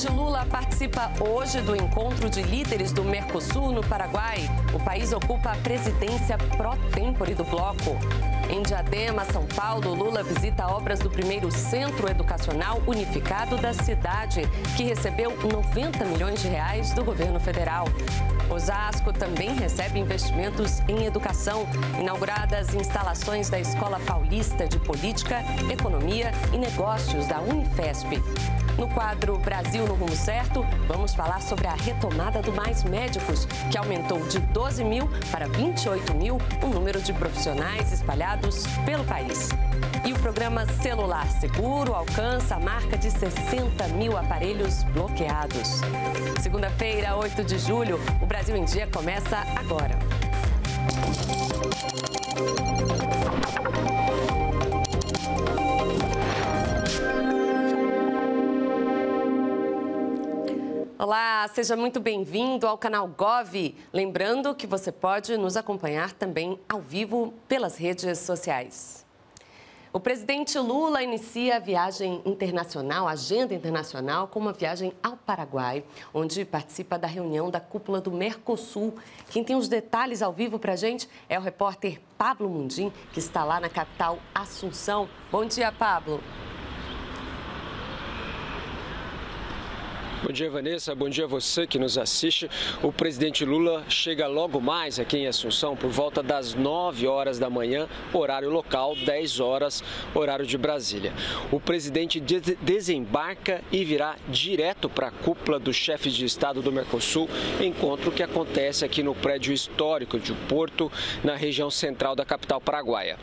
presidente Lula participa hoje do encontro de líderes do Mercosul no Paraguai. O país ocupa a presidência pró-tempore do bloco. Em Diadema, São Paulo, Lula visita obras do primeiro centro educacional unificado da cidade, que recebeu 90 milhões de reais do governo federal. Osasco também recebe investimentos em educação. Inauguradas instalações da Escola Paulista de Política, Economia e Negócios da Unifesp. No quadro Brasil no Rumo Certo, vamos falar sobre a retomada do Mais Médicos, que aumentou de 12 mil para 28 mil o número de profissionais espalhados pelo país. E o programa Celular Seguro alcança a marca de 60 mil aparelhos bloqueados. Segunda-feira, 8 de julho, o Brasil em Dia começa agora. Olá, seja muito bem-vindo ao canal Gov. Lembrando que você pode nos acompanhar também ao vivo pelas redes sociais. O presidente Lula inicia a viagem internacional, a agenda internacional, com uma viagem ao Paraguai, onde participa da reunião da cúpula do Mercosul. Quem tem os detalhes ao vivo para a gente é o repórter Pablo Mundim, que está lá na capital Assunção. Bom dia, Pablo. Bom dia, Vanessa. Bom dia a você que nos assiste. O presidente Lula chega logo mais aqui em Assunção por volta das 9 horas da manhã, horário local, 10 horas, horário de Brasília. O presidente desembarca e virá direto para a cúpula dos chefes de Estado do Mercosul, encontro que acontece aqui no prédio histórico de Porto, na região central da capital paraguaia.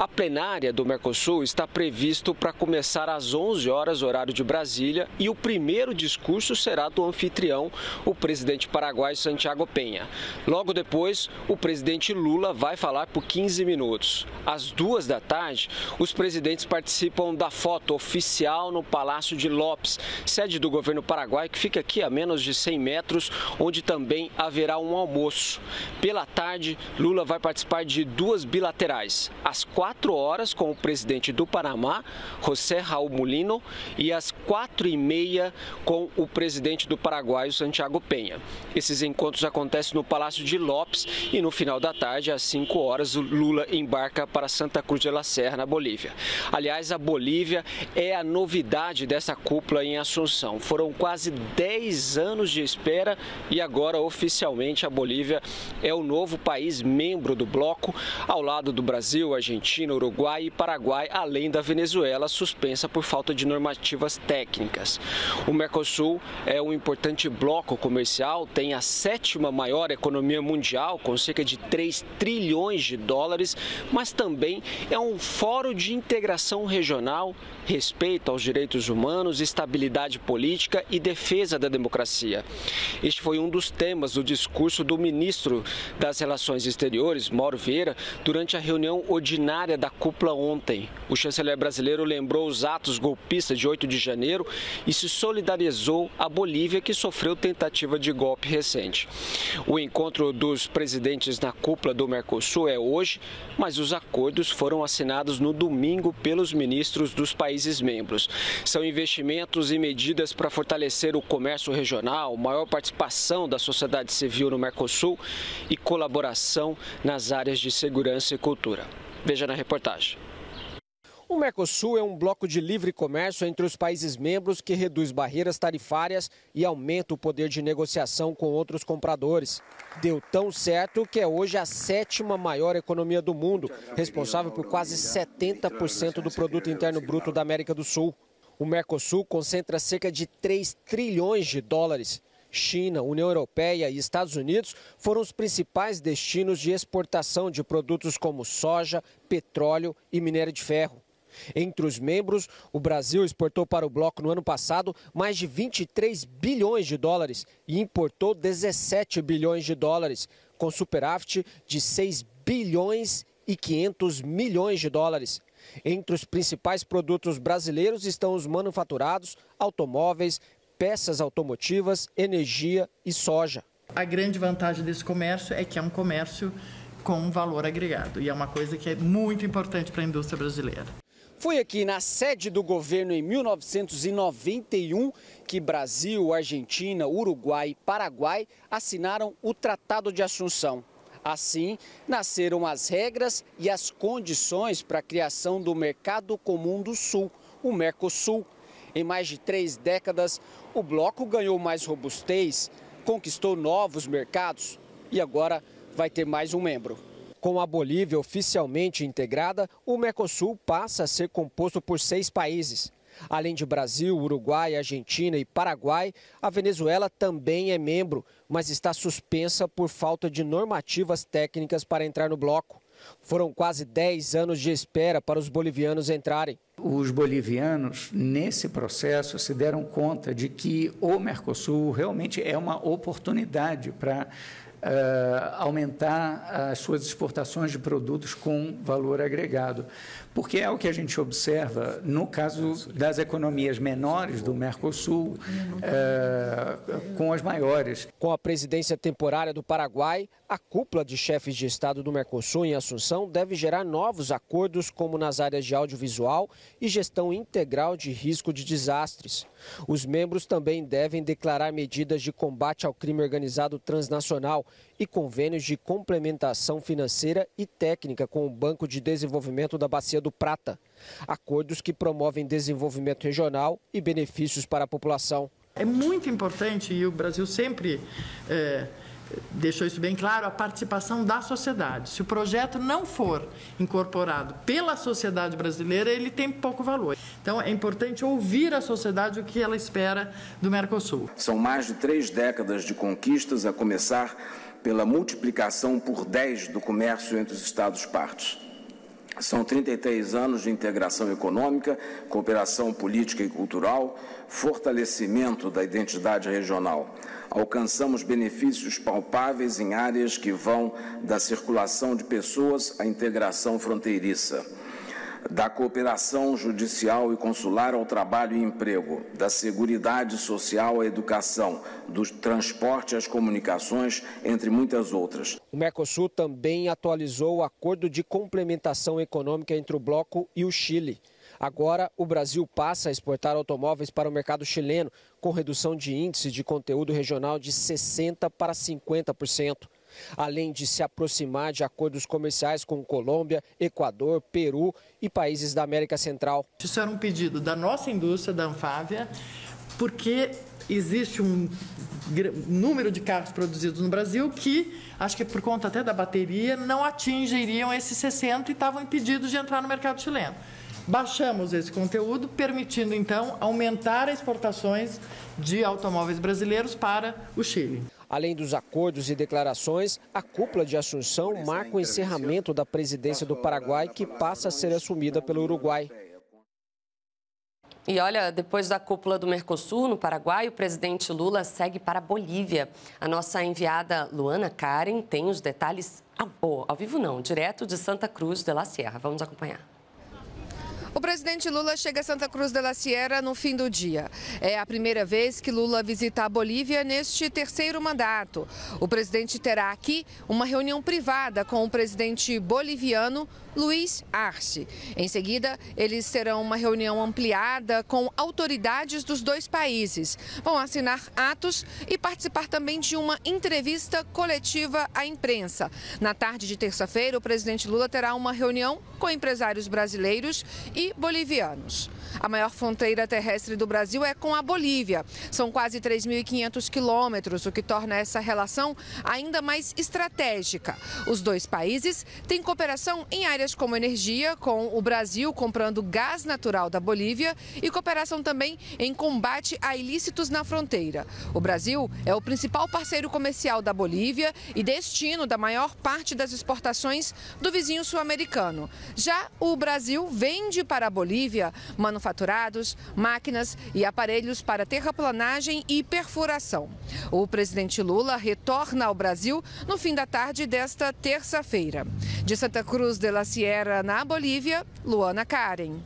A plenária do Mercosul está previsto para começar às 11 horas, horário de Brasília, e o primeiro discurso será do anfitrião, o presidente paraguaio Santiago Penha. Logo depois, o presidente Lula vai falar por 15 minutos. Às duas da tarde, os presidentes participam da foto oficial no Palácio de Lopes, sede do governo paraguaio, que fica aqui a menos de 100 metros, onde também haverá um almoço. Pela tarde, Lula vai participar de duas bilaterais. Às quatro horas com o presidente do Panamá, José Raul Mulino, e às quatro e meia com o presidente do Paraguai, Santiago Penha. Esses encontros acontecem no Palácio de Lopes e no final da tarde, às cinco horas, o Lula embarca para Santa Cruz de la Serra, na Bolívia. Aliás, a Bolívia é a novidade dessa cúpula em Assunção. Foram quase 10 anos de espera e agora oficialmente a Bolívia é o novo país membro do bloco, ao lado do Brasil, Argentina Argentina, Uruguai e Paraguai, além da Venezuela, suspensa por falta de normativas técnicas. O Mercosul é um importante bloco comercial, tem a sétima maior economia mundial, com cerca de 3 trilhões de dólares, mas também é um fórum de integração regional, respeito aos direitos humanos, estabilidade política e defesa da democracia. Este foi um dos temas do discurso do ministro das Relações Exteriores, Mauro Vieira, durante a reunião ordinária plenária da cúpula ontem. O chanceler brasileiro lembrou os atos golpistas de 8 de janeiro e se solidarizou a Bolívia, que sofreu tentativa de golpe recente. O encontro dos presidentes na cúpula do Mercosul é hoje, mas os acordos foram assinados no domingo pelos ministros dos países membros. São investimentos e medidas para fortalecer o comércio regional, maior participação da sociedade civil no Mercosul e colaboração nas áreas de segurança e cultura. Veja na reportagem. O Mercosul é um bloco de livre comércio entre os países membros que reduz barreiras tarifárias e aumenta o poder de negociação com outros compradores. Deu tão certo que é hoje a sétima maior economia do mundo, responsável por quase 70% do produto interno bruto da América do Sul. O Mercosul concentra cerca de 3 trilhões de dólares China, União Europeia e Estados Unidos foram os principais destinos de exportação de produtos como soja, petróleo e minério de ferro. Entre os membros, o Brasil exportou para o bloco no ano passado mais de 23 bilhões de dólares e importou 17 bilhões de dólares, com superávit de 6 bilhões e 500 milhões de dólares. Entre os principais produtos brasileiros estão os manufaturados, automóveis, peças automotivas, energia e soja. A grande vantagem desse comércio é que é um comércio com valor agregado e é uma coisa que é muito importante para a indústria brasileira. Foi aqui na sede do governo em 1991 que Brasil, Argentina, Uruguai e Paraguai assinaram o Tratado de Assunção. Assim, nasceram as regras e as condições para a criação do Mercado Comum do Sul, o Mercosul. Em mais de três décadas, o bloco ganhou mais robustez, conquistou novos mercados e agora vai ter mais um membro. Com a Bolívia oficialmente integrada, o Mercosul passa a ser composto por seis países. Além de Brasil, Uruguai, Argentina e Paraguai, a Venezuela também é membro, mas está suspensa por falta de normativas técnicas para entrar no bloco. Foram quase 10 anos de espera para os bolivianos entrarem. Os bolivianos, nesse processo, se deram conta de que o Mercosul realmente é uma oportunidade para uh, aumentar as suas exportações de produtos com valor agregado. Porque é o que a gente observa no caso das economias menores do Mercosul uh, com as maiores. Com a presidência temporária do Paraguai, a cúpula de chefes de Estado do Mercosul em Assunção deve gerar novos acordos, como nas áreas de audiovisual e gestão integral de risco de desastres. Os membros também devem declarar medidas de combate ao crime organizado transnacional e convênios de complementação financeira e técnica com o Banco de Desenvolvimento da Bacia do Prata. Acordos que promovem desenvolvimento regional e benefícios para a população. É muito importante e o Brasil sempre. É deixou isso bem claro, a participação da sociedade. Se o projeto não for incorporado pela sociedade brasileira, ele tem pouco valor. Então, é importante ouvir a sociedade o que ela espera do Mercosul. São mais de três décadas de conquistas, a começar pela multiplicação por 10 do comércio entre os Estados-partes. São 33 anos de integração econômica, cooperação política e cultural, fortalecimento da identidade regional alcançamos benefícios palpáveis em áreas que vão da circulação de pessoas à integração fronteiriça, da cooperação judicial e consular ao trabalho e emprego, da seguridade social à educação, do transporte às comunicações, entre muitas outras. O Mercosul também atualizou o acordo de complementação econômica entre o bloco e o Chile. Agora, o Brasil passa a exportar automóveis para o mercado chileno, com redução de índice de conteúdo regional de 60% para 50%. Além de se aproximar de acordos comerciais com Colômbia, Equador, Peru e países da América Central. Isso era um pedido da nossa indústria, da Anfávia, porque existe um número de carros produzidos no Brasil que, acho que por conta até da bateria, não atingiriam esses 60 e estavam impedidos de entrar no mercado chileno. Baixamos esse conteúdo, permitindo então aumentar as exportações de automóveis brasileiros para o Chile. Além dos acordos e declarações, a cúpula de Assunção marca o encerramento da presidência do Paraguai, que passa a ser assumida pelo Uruguai. E olha, depois da cúpula do Mercosul no Paraguai, o presidente Lula segue para a Bolívia. A nossa enviada Luana Karen tem os detalhes ao, ao vivo, não, direto de Santa Cruz de la Sierra. Vamos acompanhar. O presidente Lula chega a Santa Cruz de la Sierra no fim do dia. É a primeira vez que Lula visita a Bolívia neste terceiro mandato. O presidente terá aqui uma reunião privada com o presidente boliviano Luiz Arce. Em seguida, eles terão uma reunião ampliada com autoridades dos dois países. Vão assinar atos e participar também de uma entrevista coletiva à imprensa. Na tarde de terça-feira, o presidente Lula terá uma reunião com empresários brasileiros e bolivianos. A maior fronteira terrestre do Brasil é com a Bolívia. São quase 3.500 quilômetros, o que torna essa relação ainda mais estratégica. Os dois países têm cooperação em áreas como energia, com o Brasil comprando gás natural da Bolívia e cooperação também em combate a ilícitos na fronteira. O Brasil é o principal parceiro comercial da Bolívia e destino da maior parte das exportações do vizinho sul-americano. Já o Brasil vende para a Bolívia manufaturados, máquinas e aparelhos para terraplanagem e perfuração. O presidente Lula retorna ao Brasil no fim da tarde desta terça-feira. De Santa Cruz de la Sierra, na Bolívia, Luana Karen.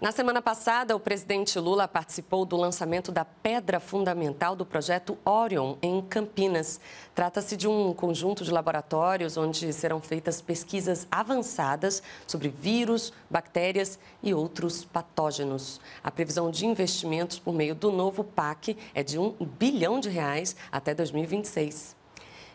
Na semana passada, o presidente Lula participou do lançamento da pedra fundamental do projeto Orion, em Campinas. Trata-se de um conjunto de laboratórios onde serão feitas pesquisas avançadas sobre vírus, bactérias e outros patógenos. A previsão de investimentos por meio do novo PAC é de um bilhão de reais até 2026.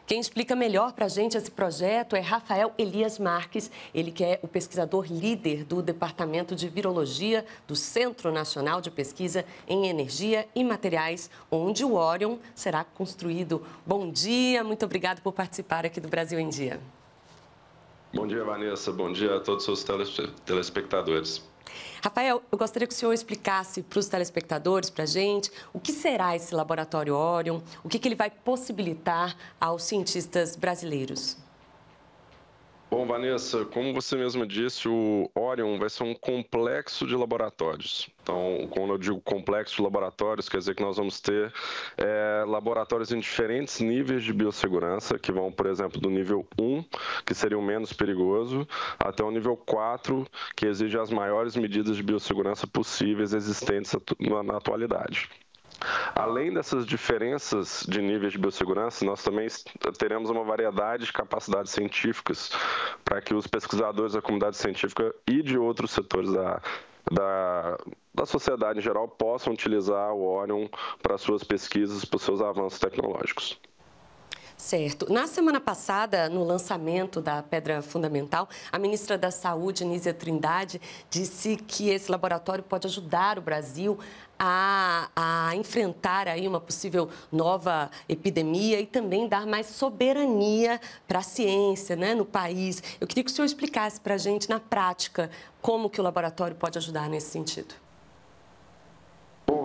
Quem explica melhor para a gente esse projeto é Rafael Elias Marques, ele que é o pesquisador líder do Departamento de Virologia do Centro Nacional de Pesquisa em Energia e Materiais, onde o Orion será construído. Bom dia, muito obrigado por participar aqui do Brasil em Dia. Bom dia, Vanessa. Bom dia a todos os telespectadores. Rafael, eu gostaria que o senhor explicasse para os telespectadores, para a gente, o que será esse laboratório Orion, o que, que ele vai possibilitar aos cientistas brasileiros. Bom, Vanessa, como você mesma disse, o Orion vai ser um complexo de laboratórios. Então, quando eu digo complexo de laboratórios, quer dizer que nós vamos ter é, laboratórios em diferentes níveis de biossegurança, que vão, por exemplo, do nível 1, que seria o menos perigoso, até o nível 4, que exige as maiores medidas de biossegurança possíveis existentes na atualidade. Além dessas diferenças de níveis de biossegurança, nós também teremos uma variedade de capacidades científicas para que os pesquisadores da comunidade científica e de outros setores da, da, da sociedade em geral possam utilizar o Orion para suas pesquisas, para os seus avanços tecnológicos. Certo. Na semana passada, no lançamento da Pedra Fundamental, a ministra da Saúde, Nízia Trindade, disse que esse laboratório pode ajudar o Brasil a, a, enfrentar aí uma possível nova epidemia e também dar mais soberania para a ciência né, no país. Eu queria que o senhor explicasse para a gente, na prática, como que o laboratório pode ajudar nesse sentido.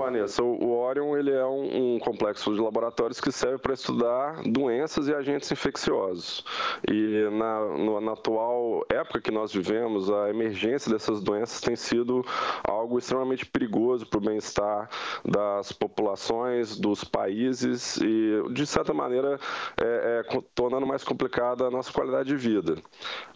Vanessa, o Orion ele é um, um complexo de laboratórios que serve para estudar doenças e agentes infecciosos. E na, no, na atual época que nós vivemos, a emergência dessas doenças tem sido algo extremamente perigoso para o bem-estar das populações, dos países e, de certa maneira, é, é, tornando mais complicada a nossa qualidade de vida.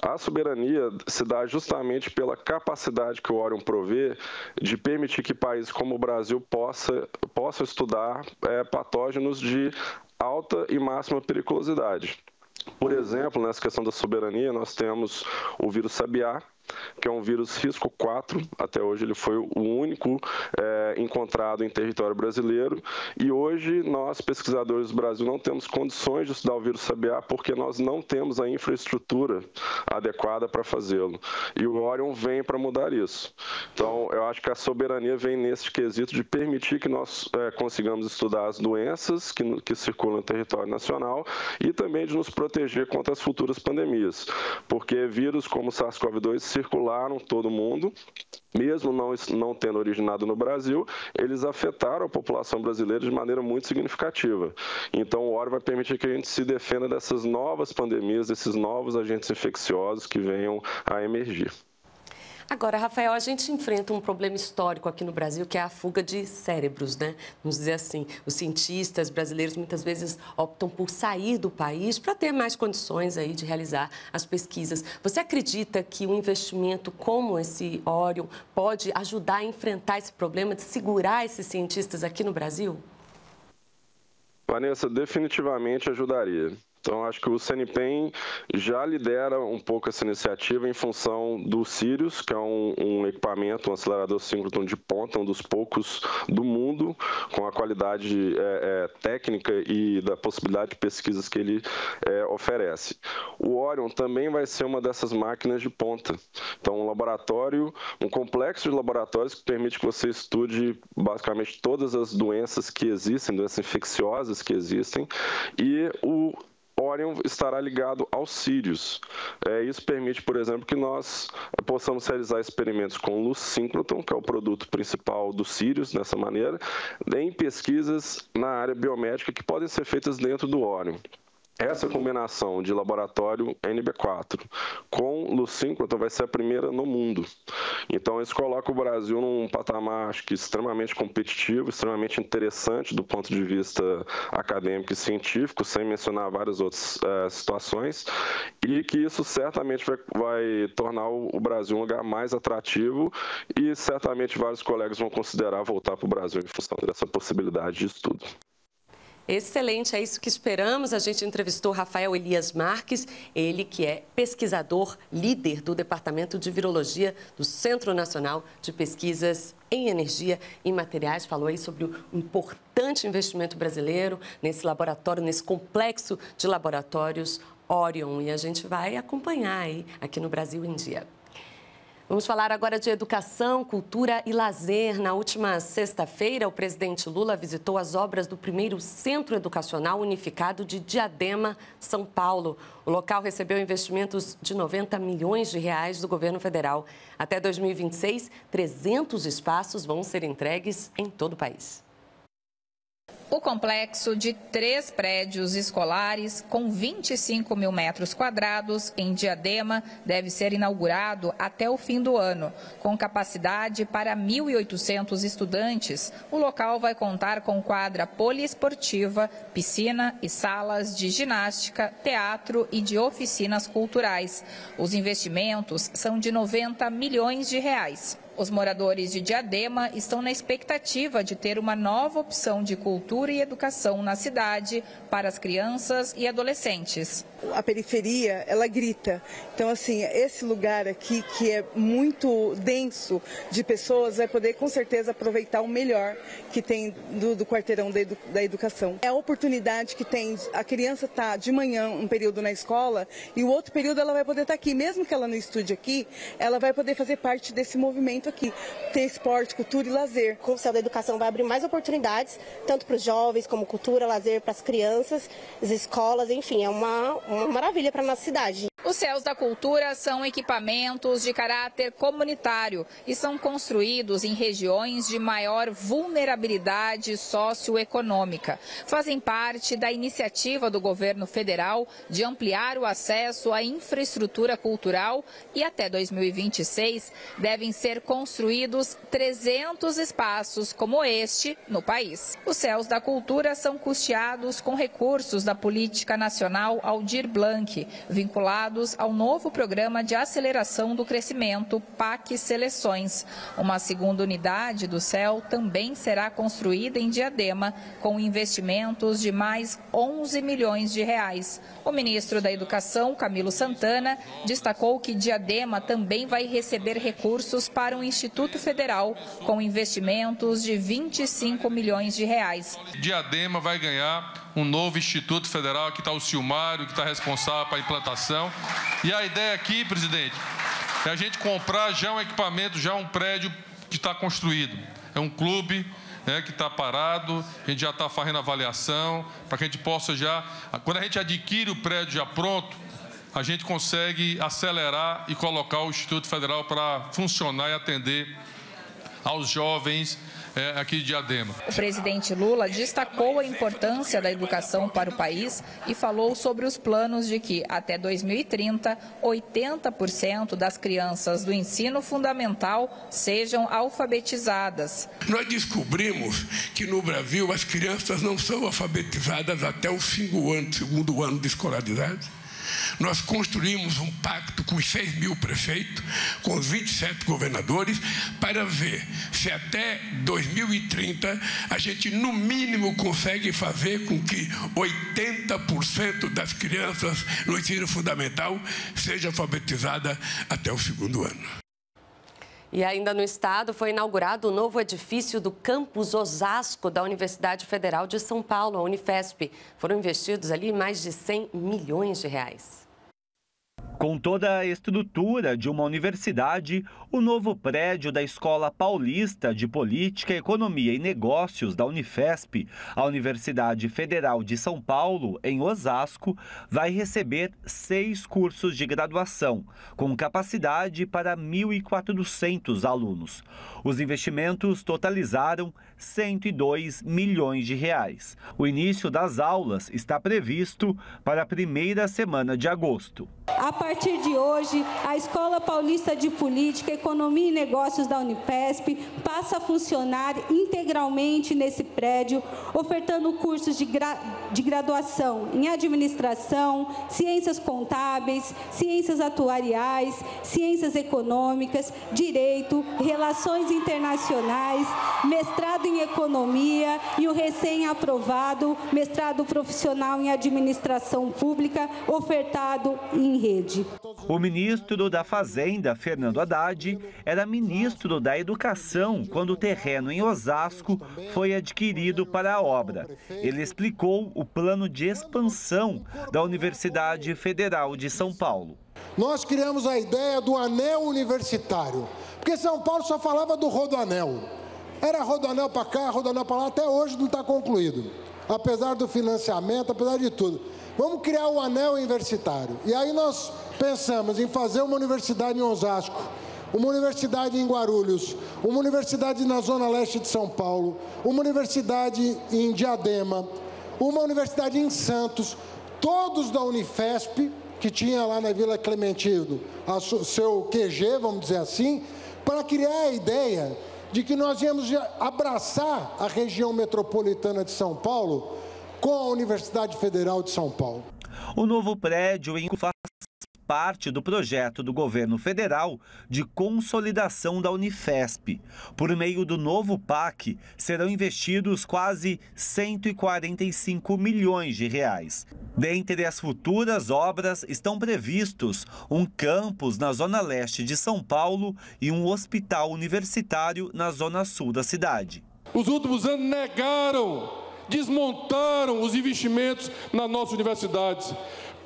A soberania se dá justamente pela capacidade que o Orion provê de permitir que países como o Brasil possa, possa estudar é, patógenos de alta e máxima periculosidade. Por exemplo, nessa questão da soberania, nós temos o vírus sabiá, que é um vírus risco 4. Até hoje ele foi o único é, encontrado em território brasileiro. E hoje nós, pesquisadores do Brasil, não temos condições de estudar o vírus sabiá porque nós não temos a infraestrutura adequada para fazê-lo. E o Orion vem para mudar isso. Então, eu acho que a soberania vem nesse quesito de permitir que nós é, consigamos estudar as doenças que, que circulam no território nacional e também de nos proteger contra as futuras pandemias. Porque vírus como SARS-CoV-2 circularam todo mundo, mesmo não, não tendo originado no Brasil, eles afetaram a população brasileira de maneira muito significativa. Então, o ORO vai permitir que a gente se defenda dessas novas pandemias, desses novos agentes infecciosos que venham a emergir. Agora, Rafael, a gente enfrenta um problema histórico aqui no Brasil, que é a fuga de cérebros, né? Vamos dizer assim, os cientistas brasileiros muitas vezes optam por sair do país para ter mais condições aí de realizar as pesquisas. Você acredita que um investimento como esse Orion pode ajudar a enfrentar esse problema de segurar esses cientistas aqui no Brasil? Vanessa, definitivamente ajudaria. Então, acho que o CNPEM já lidera um pouco essa iniciativa em função do Sirius, que é um, um, equipamento, um acelerador síncroton de ponta, um dos poucos do mundo, com a qualidade é, é, técnica e da possibilidade de pesquisas que ele é, oferece. O Orion também vai ser uma dessas máquinas de ponta. Então, um laboratório, um complexo de laboratórios que permite que você estude basicamente todas as doenças que existem, doenças infecciosas que existem, e o Orion estará ligado ao Sirius. É, isso permite, por exemplo, que nós possamos realizar experimentos com luz síncroton, que é o produto principal do Sirius, dessa maneira, em pesquisas na área biomédica que podem ser feitas dentro do Orion. Essa combinação de laboratório NB4 com LU5 então vai ser a primeira no mundo. Então isso coloca o Brasil num patamar acho que extremamente competitivo, extremamente interessante do ponto de vista acadêmico e científico, sem mencionar várias outras uh, situações, e que isso certamente vai, vai tornar o Brasil um lugar mais atrativo e certamente vários colegas vão considerar voltar para o Brasil em função dessa possibilidade de estudo. Excelente, é isso que esperamos. A gente entrevistou Rafael Elias Marques, ele que é pesquisador líder do Departamento de Virologia do Centro Nacional de Pesquisas em Energia e Materiais. Falou aí sobre o importante investimento brasileiro nesse laboratório, nesse complexo de laboratórios Orion. E a gente vai acompanhar aí aqui no Brasil em Dia. Vamos falar agora de educação, cultura e lazer. Na última sexta-feira, o presidente Lula visitou as obras do primeiro Centro Educacional Unificado de Diadema, São Paulo. O local recebeu investimentos de 90 milhões de reais do governo federal. Até 2026, 300 espaços vão ser entregues em todo o país. O complexo de três prédios escolares com 25 mil metros quadrados em Diadema deve ser inaugurado até o fim do ano. Com capacidade para 1.800 estudantes, o local vai contar com quadra poliesportiva, piscina e salas de ginástica, teatro e de oficinas culturais. Os investimentos são de 90 milhões de reais. Os moradores de Diadema estão na expectativa de ter uma nova opção de cultura e educação na cidade para as crianças e adolescentes. A periferia, ela grita. Então, assim, esse lugar aqui que é muito denso de pessoas vai poder com certeza aproveitar o melhor que tem do, do quarteirão da, edu, da educação. É a oportunidade que tem, a criança está de manhã um período na escola e o outro período ela vai poder estar tá aqui. Mesmo que ela não estude aqui, ela vai poder fazer parte desse movimento aqui. Tem esporte, cultura e lazer. Com o céu da educação vai abrir mais oportunidades, tanto para os jovens como cultura, lazer para as crianças, as escolas, enfim, é uma, uma maravilha para a nossa cidade. Os céus da cultura são equipamentos de caráter comunitário e são construídos em regiões de maior vulnerabilidade socioeconômica. Fazem parte da iniciativa do governo federal de ampliar o acesso à infraestrutura cultural e até 2026 devem ser construídos 300 espaços como este no país. Os céus da cultura são custeados com recursos da Política Nacional Aldir Blanc, vinculados vinculados ao novo Programa de Aceleração do Crescimento, PAC Seleções. Uma segunda unidade do CEL também será construída em Diadema, com investimentos de mais 11 milhões de reais. O ministro da Educação, Camilo Santana, destacou que Diadema também vai receber recursos para um Instituto Federal, com investimentos de 25 milhões de reais. Diadema vai ganhar um novo Instituto Federal, que está o Silmário, que está responsável para a implantação. E a ideia aqui, presidente, é a gente comprar já um equipamento, já um prédio que está construído. É um clube né, que está parado, a gente já está fazendo avaliação, para que a gente possa já, quando a gente adquire o prédio já pronto, a gente consegue acelerar e colocar o Instituto Federal para funcionar e atender aos jovens é, aqui de Diadema. O presidente Lula destacou a importância da educação para o país e falou sobre os planos de que, até 2030, 80% das crianças do ensino fundamental sejam alfabetizadas. Nós descobrimos que no Brasil as crianças não são alfabetizadas até o fim do ano, segundo ano de escolaridade. Nós construímos um pacto com os 6 mil prefeitos, com os 27 governadores, para ver se até 2030 a gente, no mínimo, consegue fazer com que 80% das crianças no ensino fundamental sejam alfabetizadas até o segundo ano. E ainda no estado foi inaugurado o novo edifício do campus Osasco da Universidade Federal de São Paulo, a Unifesp. Foram investidos ali mais de 100 milhões de reais. Com toda a estrutura de uma universidade, o novo prédio da Escola Paulista de Política, Economia e Negócios da Unifesp, a Universidade Federal de São Paulo, em Osasco, vai receber seis cursos de graduação, com capacidade para 1.400 alunos. Os investimentos totalizaram 102 milhões de reais. O início das aulas está previsto para a primeira semana de agosto. A partir de hoje, a Escola Paulista de Política, Economia e Negócios da Unipesp passa a funcionar integralmente nesse prédio, ofertando cursos de, gra de graduação em administração, ciências contábeis, ciências atuariais, ciências econômicas, direito, relações internacionais, mestrado em economia e o recém-aprovado mestrado profissional em administração pública, ofertado em rede. O ministro da Fazenda, Fernando Haddad, era ministro da Educação quando o terreno em Osasco foi adquirido para a obra. Ele explicou o plano de expansão da Universidade Federal de São Paulo. Nós criamos a ideia do anel universitário, porque São Paulo só falava do rodoanel. Era rodoanel para cá, rodoanel para lá, até hoje não está concluído. Apesar do financiamento, apesar de tudo. Vamos criar o anel universitário. E aí nós pensamos em fazer uma universidade em Osasco, uma universidade em Guarulhos, uma universidade na zona leste de São Paulo, uma universidade em Diadema, uma universidade em Santos, todos da Unifesp, que tinha lá na Vila Clementino seu QG, vamos dizer assim, para criar a ideia de que nós íamos abraçar a região metropolitana de São Paulo com a Universidade Federal de São Paulo. O novo prédio faz parte do projeto do governo federal de consolidação da Unifesp. Por meio do novo PAC, serão investidos quase 145 milhões de reais. Dentre as futuras obras estão previstos um campus na zona leste de São Paulo e um hospital universitário na zona sul da cidade. Os últimos anos negaram desmontaram os investimentos nas nossas universidades.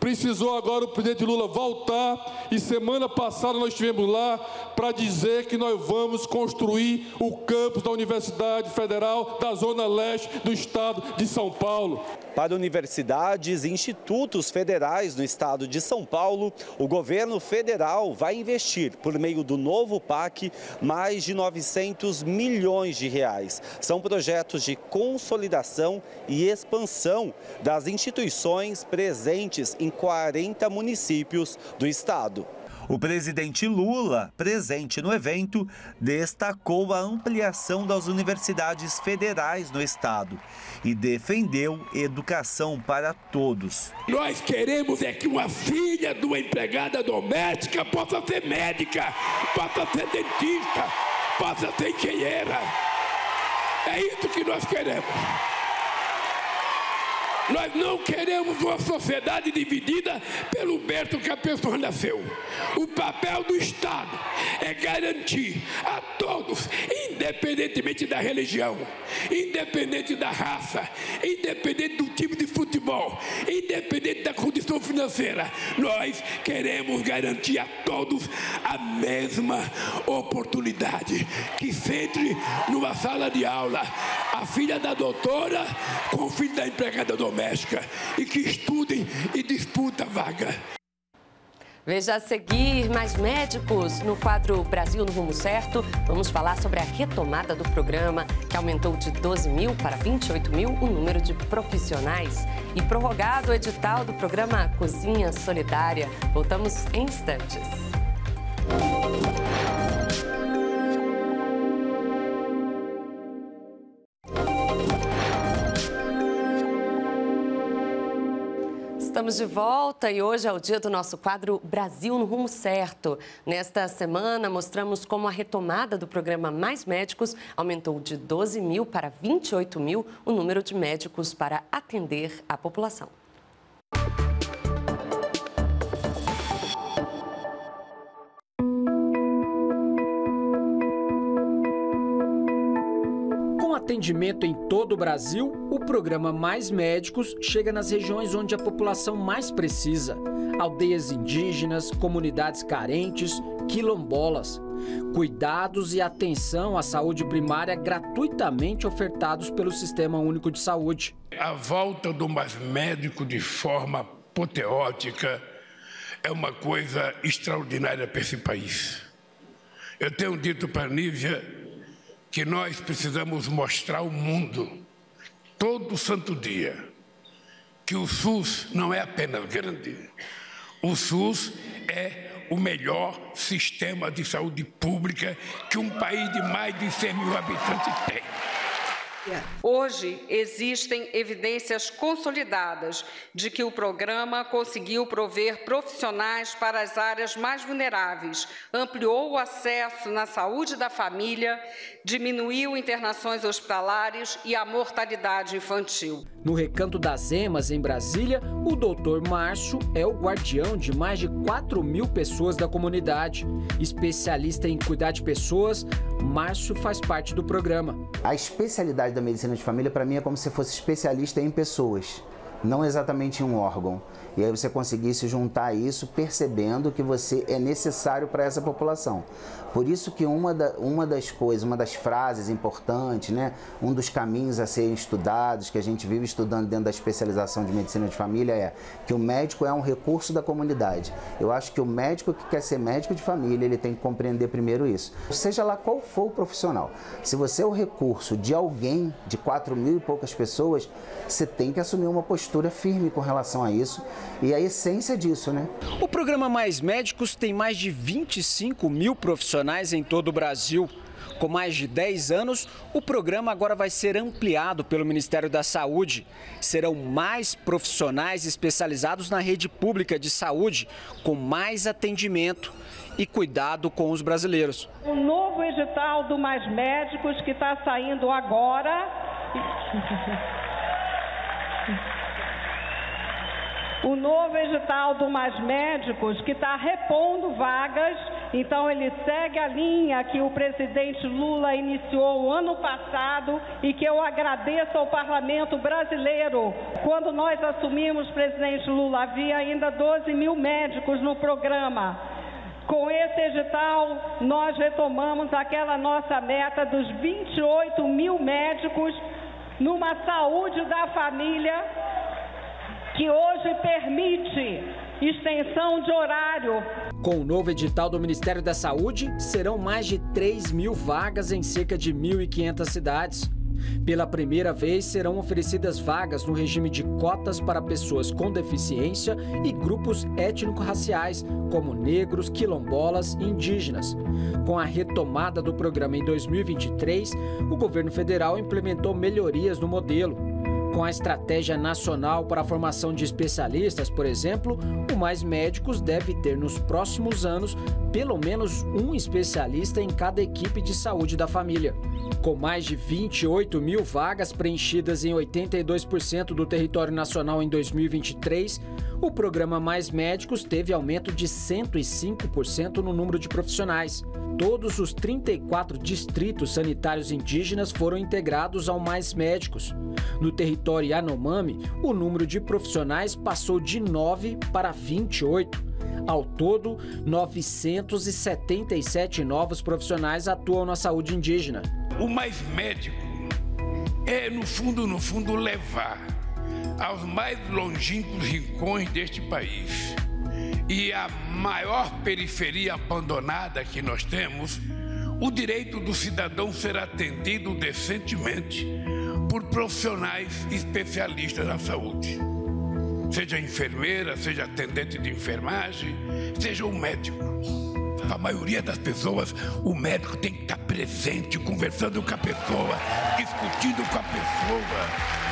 Precisou agora o presidente Lula voltar e semana passada nós estivemos lá para dizer que nós vamos construir o campus da Universidade Federal da Zona Leste do Estado de São Paulo. Para universidades e institutos federais no estado de São Paulo, o governo federal vai investir, por meio do novo PAC, mais de 900 milhões de reais. São projetos de consolidação e expansão das instituições presentes em 40 municípios do estado. O presidente Lula, presente no evento, destacou a ampliação das universidades federais no estado e defendeu educação para todos. Nós queremos é que uma filha de uma empregada doméstica possa ser médica, possa ser dentista, possa ser engenheira. É isso que nós queremos. Nós não queremos uma sociedade dividida pelo berço que a pessoa nasceu. O papel do Estado é garantir a todos, independentemente da religião, independente da raça, independente do tipo de futebol, independente da condição financeira, nós queremos garantir a todos a mesma oportunidade. Que entre numa sala de aula a filha da doutora com o filho da empregada doméstica e que estudem e disputem a vaga. Veja a seguir mais médicos no quadro Brasil no Rumo Certo. Vamos falar sobre a retomada do programa, que aumentou de 12 mil para 28 mil o número de profissionais. E prorrogado o edital do programa Cozinha Solidária. Voltamos em instantes. Estamos de volta e hoje é o dia do nosso quadro Brasil no Rumo Certo. Nesta semana, mostramos como a retomada do programa Mais Médicos aumentou de 12 mil para 28 mil o número de médicos para atender a população. Atendimento em todo o Brasil, o programa Mais Médicos chega nas regiões onde a população mais precisa: aldeias indígenas, comunidades carentes, quilombolas. Cuidados e atenção à saúde primária gratuitamente ofertados pelo Sistema Único de Saúde. A volta do Mais Médico de forma apoteótica é uma coisa extraordinária para esse país. Eu tenho dito para a Nívia que nós precisamos mostrar ao mundo, todo santo dia, que o SUS não é apenas grande. O SUS é o melhor sistema de saúde pública que um país de mais de 100 mil habitantes tem. Hoje existem evidências consolidadas de que o programa conseguiu prover profissionais para as áreas mais vulneráveis, ampliou o acesso na saúde da família, diminuiu internações hospitalares e a mortalidade infantil. No Recanto das Emas, em Brasília, o doutor Márcio é o guardião de mais de 4 mil pessoas da comunidade. Especialista em cuidar de pessoas, Márcio faz parte do programa. A especialidade da medicina de família, para mim, é como se fosse especialista em pessoas, não exatamente em um órgão. E aí você conseguisse juntar isso percebendo que você é necessário para essa população. Por isso que uma, da, uma das coisas, uma das frases importantes, né, um dos caminhos a serem estudados, que a gente vive estudando dentro da especialização de medicina de família é que o médico é um recurso da comunidade. Eu acho que o médico que quer ser médico de família, ele tem que compreender primeiro isso. Seja lá qual for o profissional, se você é o recurso de alguém, de 4 mil e poucas pessoas, você tem que assumir uma postura firme com relação a isso e a essência disso, né? O programa Mais Médicos tem mais de 25 mil profissionais em todo o Brasil. Com mais de 10 anos, o programa agora vai ser ampliado pelo Ministério da Saúde. Serão mais profissionais especializados na rede pública de saúde, com mais atendimento e cuidado com os brasileiros. O novo edital do Mais Médicos que está saindo agora. o novo edital do Mais Médicos, que está repondo vagas, então ele segue a linha que o presidente Lula iniciou o ano passado e que eu agradeço ao parlamento brasileiro. Quando nós assumimos, presidente Lula, havia ainda 12 mil médicos no programa. Com esse edital, nós retomamos aquela nossa meta dos 28 mil médicos numa saúde da família que hoje permite extensão de horário. Com o novo edital do Ministério da Saúde, serão mais de 3 mil vagas em cerca de 1.500 cidades. Pela primeira vez, serão oferecidas vagas no regime de cotas para pessoas com deficiência e grupos étnico-raciais, como negros, quilombolas e indígenas. Com a retomada do programa em 2023, o governo federal implementou melhorias no modelo. Com a Estratégia Nacional para a Formação de Especialistas, por exemplo, o Mais Médicos deve ter nos próximos anos pelo menos um especialista em cada equipe de saúde da família. Com mais de 28 mil vagas preenchidas em 82% do território nacional em 2023, o programa Mais Médicos teve aumento de 105% no número de profissionais. Todos os 34 distritos sanitários indígenas foram integrados ao Mais Médicos. No território Yanomami, o número de profissionais passou de 9 para 28. Ao todo, 977 novos profissionais atuam na saúde indígena. O mais médico é, no fundo, no fundo, levar aos mais longínquos rincões deste país e a maior periferia abandonada que nós temos, o direito do cidadão ser atendido decentemente por profissionais especialistas na saúde. Seja enfermeira, seja atendente de enfermagem, seja um médico. A maioria das pessoas, o médico tem que estar presente, conversando com a pessoa, discutindo com a pessoa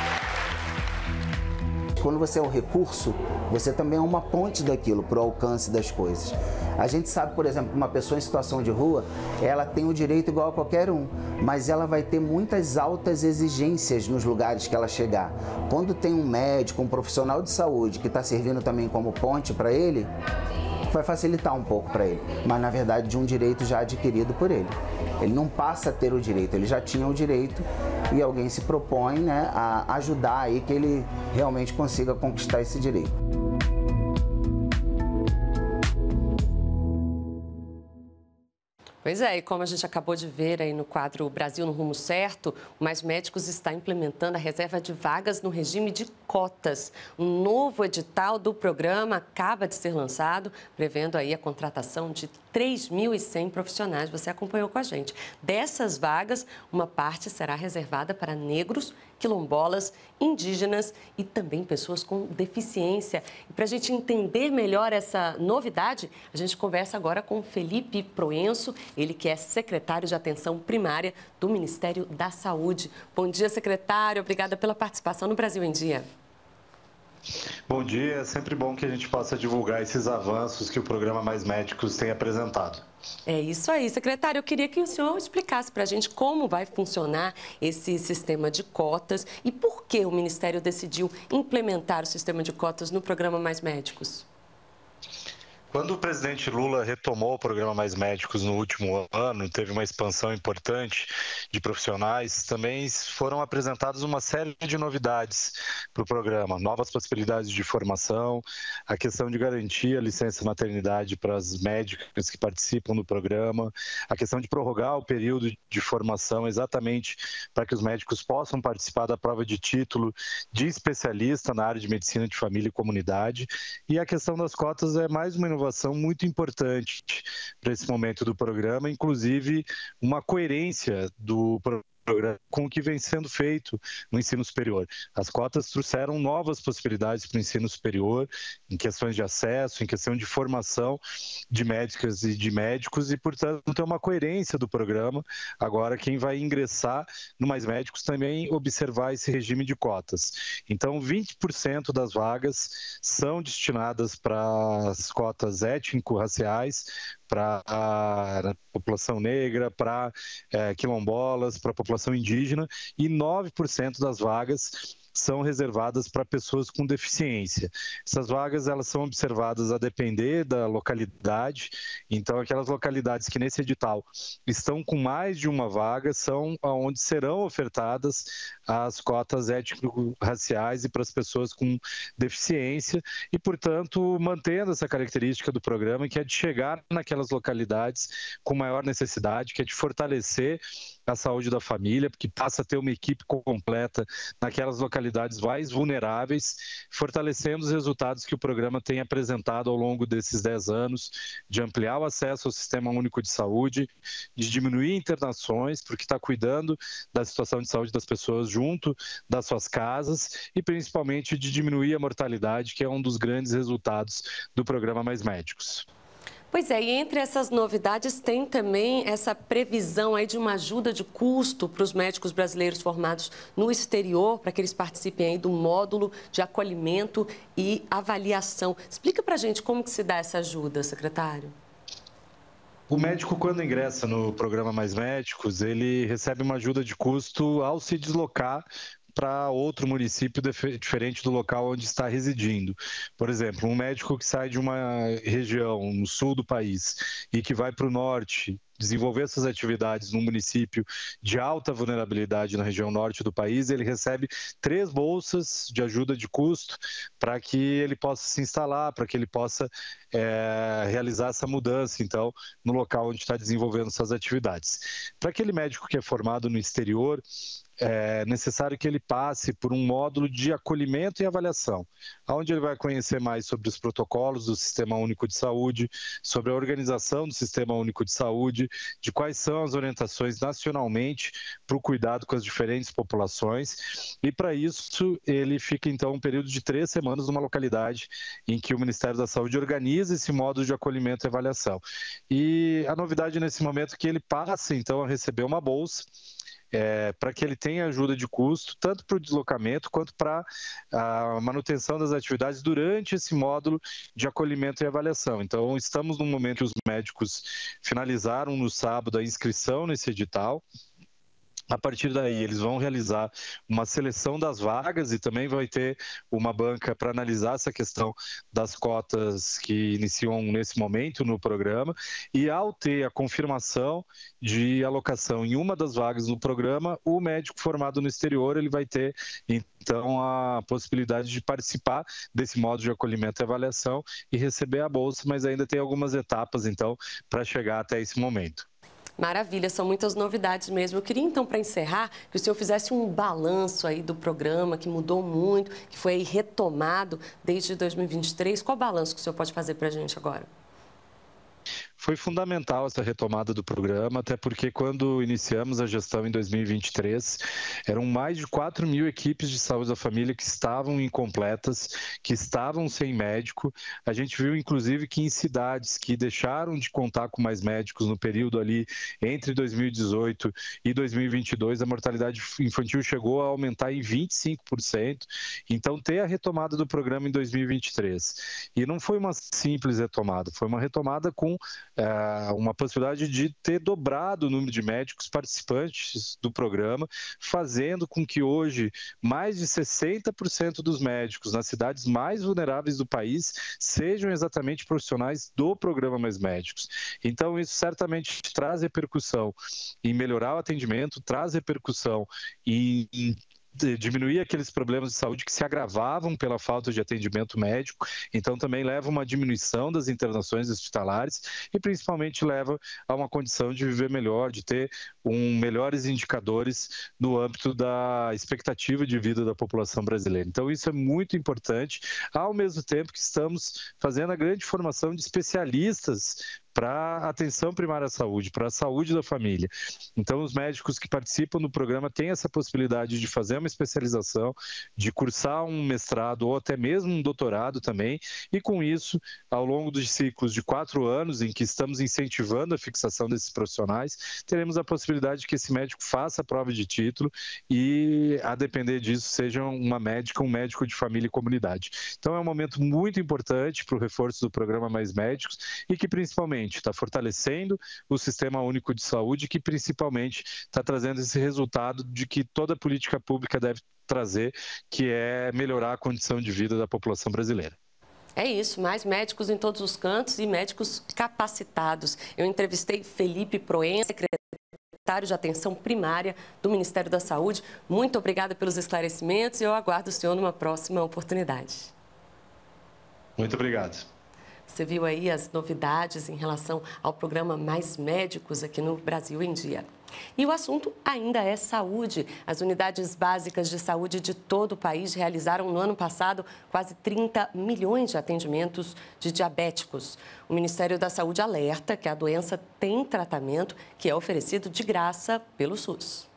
quando você é o recurso, você também é uma ponte daquilo para o alcance das coisas. A gente sabe, por exemplo, que uma pessoa em situação de rua, ela tem o direito igual a qualquer um, mas ela vai ter muitas altas exigências nos lugares que ela chegar. Quando tem um médico, um profissional de saúde que está servindo também como ponte para ele, vai facilitar um pouco para ele, mas na verdade de um direito já adquirido por ele. Ele não passa a ter o direito, ele já tinha o direito e alguém se propõe né, a ajudar aí que ele realmente consiga conquistar esse direito. Pois é, e como a gente acabou de ver aí no quadro Brasil no Rumo Certo, o Mais Médicos está implementando a reserva de vagas no regime de cotas. Um novo edital do programa acaba de ser lançado, prevendo aí a contratação de 3.100 profissionais. Você acompanhou com a gente. Dessas vagas, uma parte será reservada para negros, quilombolas, indígenas e também pessoas com deficiência. E para a gente entender melhor essa novidade, a gente conversa agora com Felipe Proenço, ele que é secretário de Atenção Primária do Ministério da Saúde. Bom dia, secretário. Obrigada pela participação no Brasil em Dia. Bom dia, é sempre bom que a gente possa divulgar esses avanços que o programa Mais Médicos tem apresentado. É isso aí, secretário. Eu queria que o senhor explicasse para a gente como vai funcionar esse sistema de cotas e por que o Ministério decidiu implementar o sistema de cotas no programa Mais Médicos. Quando o presidente Lula retomou o programa Mais Médicos no último ano, teve uma expansão importante de profissionais, também foram apresentadas uma série de novidades para o programa, novas possibilidades de formação, a questão de garantir a licença maternidade para as médicas que participam do programa, a questão de prorrogar o período de formação exatamente para que os médicos possam participar da prova de título de especialista na área de medicina de família e comunidade, e a questão das cotas é mais uma inovação inovação muito importante para esse momento do programa, inclusive uma coerência do programa com o que vem sendo feito no ensino superior. As cotas trouxeram novas possibilidades para o ensino superior, em questões de acesso, em questão de formação de médicas e de médicos, e, portanto, é uma coerência do programa. Agora, quem vai ingressar no Mais Médicos também observar esse regime de cotas. Então, 20% das vagas são destinadas para as cotas étnico-raciais, para a população negra, para é, quilombolas, para a população indígena, e 9% das vagas são reservadas para pessoas com deficiência. Essas vagas elas são observadas a depender da localidade. Então, aquelas localidades que nesse edital estão com mais de uma vaga são onde serão ofertadas as cotas étnico-raciais e para as pessoas com deficiência e, portanto, mantendo essa característica do programa que é de chegar naquelas localidades com maior necessidade, que é de fortalecer a saúde da família, porque passa a ter uma equipe completa naquelas localidades mais vulneráveis, fortalecendo os resultados que o programa tem apresentado ao longo desses 10 anos, de ampliar o acesso ao Sistema Único de Saúde, de diminuir internações, porque está cuidando da situação de saúde das pessoas junto das suas casas e principalmente de diminuir a mortalidade, que é um dos grandes resultados do programa Mais Médicos. Pois é, e entre essas novidades tem também essa previsão aí de uma ajuda de custo para os médicos brasileiros formados no exterior, para que eles participem aí do módulo de acolhimento e avaliação. Explica para a gente como que se dá essa ajuda, secretário. O médico, quando ingressa no programa Mais Médicos, ele recebe uma ajuda de custo ao se deslocar para outro município diferente do local onde está residindo. Por exemplo, um médico que sai de uma região no sul do país e que vai para o norte desenvolver essas atividades num município de alta vulnerabilidade na região norte do país, ele recebe três bolsas de ajuda de custo para que ele possa se instalar, para que ele possa é, realizar essa mudança, então, no local onde está desenvolvendo essas atividades. Para aquele médico que é formado no exterior, é necessário que ele passe por um módulo de acolhimento e avaliação, onde ele vai conhecer mais sobre os protocolos do Sistema Único de Saúde, sobre a organização do Sistema Único de Saúde, de quais são as orientações nacionalmente para o cuidado com as diferentes populações. E para isso, ele fica então um período de três semanas numa localidade em que o Ministério da Saúde organiza esse módulo de acolhimento e avaliação. E a novidade nesse momento é que ele passa então a receber uma bolsa é, para que ele tenha ajuda de custo, tanto para o deslocamento quanto para a manutenção das atividades durante esse módulo de acolhimento e avaliação. Então, estamos num momento que os médicos finalizaram no sábado a inscrição nesse edital A partir daí, eles vão realizar uma seleção das vagas e também vai ter uma banca para analisar essa questão das cotas que iniciam nesse momento no programa. E ao ter a confirmação de alocação em uma das vagas no programa, o médico formado no exterior ele vai ter então a possibilidade de participar desse modo de acolhimento e avaliação e receber a bolsa, mas ainda tem algumas etapas então para chegar até esse momento. Maravilha, são muitas novidades mesmo. Eu queria então, para encerrar, que o senhor fizesse um balanço aí do programa que mudou muito, que foi retomado desde 2023. Qual balanço que o senhor pode fazer para a gente agora? Foi fundamental essa retomada do programa, até porque quando iniciamos a gestão em 2023, eram mais de 4 mil equipes de saúde da família que estavam incompletas, que estavam sem médico. A gente viu, inclusive, que em cidades que deixaram de contar com mais médicos no período ali entre 2018 e 2022, a mortalidade infantil chegou a aumentar em 25%. Então, ter a retomada do programa em 2023. E não foi uma simples retomada, foi uma retomada com uma possibilidade de ter dobrado o número de médicos participantes do programa, fazendo com que hoje mais de 60% dos médicos nas cidades mais vulneráveis do país sejam exatamente profissionais do programa Mais Médicos. Então, isso certamente traz repercussão em melhorar o atendimento, traz repercussão em, em diminuir aqueles problemas de saúde que se agravavam pela falta de atendimento médico, então também leva a uma diminuição das internações hospitalares e principalmente leva a uma condição de viver melhor, de ter um melhores indicadores no âmbito da expectativa de vida da população brasileira. Então isso é muito importante, ao mesmo tempo que estamos fazendo a grande formação de especialistas para atenção primária à saúde, para a saúde da família. Então, os médicos que participam do programa têm essa possibilidade de fazer uma especialização, de cursar um mestrado ou até mesmo um doutorado também, e com isso, ao longo dos ciclos de quatro anos em que estamos incentivando a fixação desses profissionais, teremos a possibilidade de que esse médico faça a prova de título e, a depender disso, seja uma médica, um médico de família e comunidade. Então, é um momento muito importante para o reforço do programa Mais Médicos e que, principalmente, está fortalecendo o sistema único de saúde, que principalmente está trazendo esse resultado de que toda política pública deve trazer, que é melhorar a condição de vida da população brasileira. É isso, mais médicos em todos os cantos e médicos capacitados. Eu entrevistei Felipe Proença, secretário de Atenção Primária do Ministério da Saúde. Muito obrigada pelos esclarecimentos e eu aguardo o senhor numa próxima oportunidade. Muito obrigado. Você viu aí as novidades em relação ao programa Mais Médicos aqui no Brasil em Dia. E o assunto ainda é saúde. As unidades básicas de saúde de todo o país realizaram no ano passado quase 30 milhões de atendimentos de diabéticos. O Ministério da Saúde alerta que a doença tem tratamento que é oferecido de graça pelo SUS.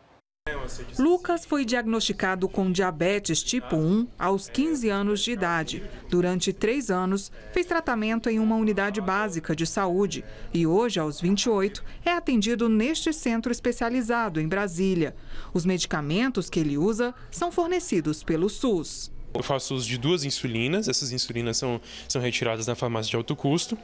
Lucas foi diagnosticado com diabetes tipo 1 aos 15 anos de idade. Durante três anos, fez tratamento em uma unidade básica de saúde e hoje, aos 28, é atendido neste centro especializado em Brasília. Os medicamentos que ele usa são fornecidos pelo SUS. Eu faço uso de duas insulinas, essas insulinas são, são retiradas na farmácia de alto custo.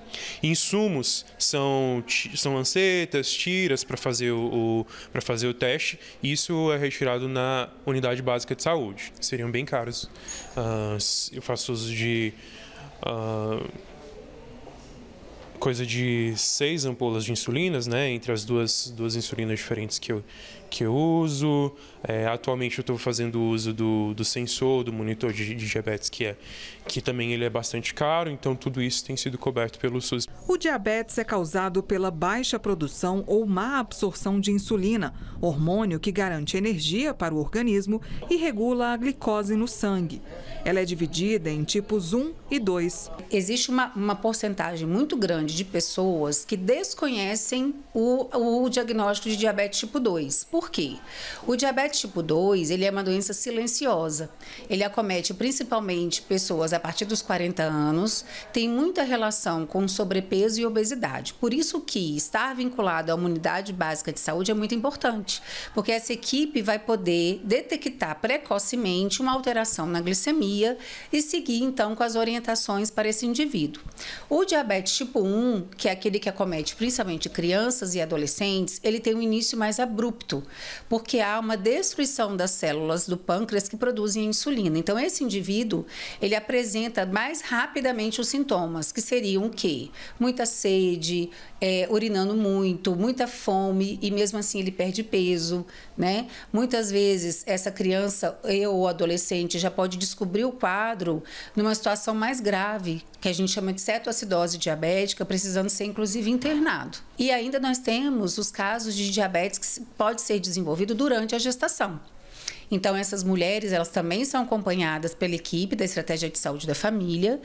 Insumos são, são lancetas, tiras para fazer, o, o fazer o teste. Isso é retirado na unidade básica de saúde. Seriam bem caros. Uh, eu faço uso de. Uh, coisa de seis ampolas de insulinas, né, entre as duas, duas insulinas diferentes que eu, que eu uso. É, atualmente eu estou fazendo uso do, do sensor, do monitor de, de, diabetes, que, é, que também ele é bastante caro, então tudo isso tem sido coberto pelo SUS. O diabetes é causado pela baixa produção ou má absorção de insulina, hormônio que garante energia para o organismo e regula a glicose no sangue. Ela é dividida em tipos 1 e 2. Existe uma, uma porcentagem muito grande de pessoas que desconhecem o, o diagnóstico de diabetes tipo 2. Por por quê? O diabetes tipo 2, ele é uma doença silenciosa. Ele acomete principalmente pessoas a partir dos 40 anos, tem muita relação com sobrepeso e obesidade. Por isso que estar vinculado à unidade básica de saúde é muito importante, porque essa equipe vai poder detectar precocemente uma alteração na glicemia e seguir então com as orientações para esse indivíduo. O diabetes tipo 1, 1, que é aquele que acomete principalmente crianças e adolescentes, ele tem um início mais abrupto, porque há uma destruição das células do pâncreas que produzem insulina. Então, esse indivíduo, ele apresenta mais rapidamente os sintomas, que seriam o quê? Muita sede, é, urinando muito, muita fome e mesmo assim ele perde peso, né? Muitas vezes essa criança ou adolescente já pode descobrir o quadro numa situação mais grave, que a gente chama de cetoacidose diabética, precisando ser inclusive internado. E ainda nós temos os casos de diabetes que pode ser desenvolvido durante a gestação. Então, essas mulheres, elas também são acompanhadas pela equipe da Estratégia de Saúde da Família.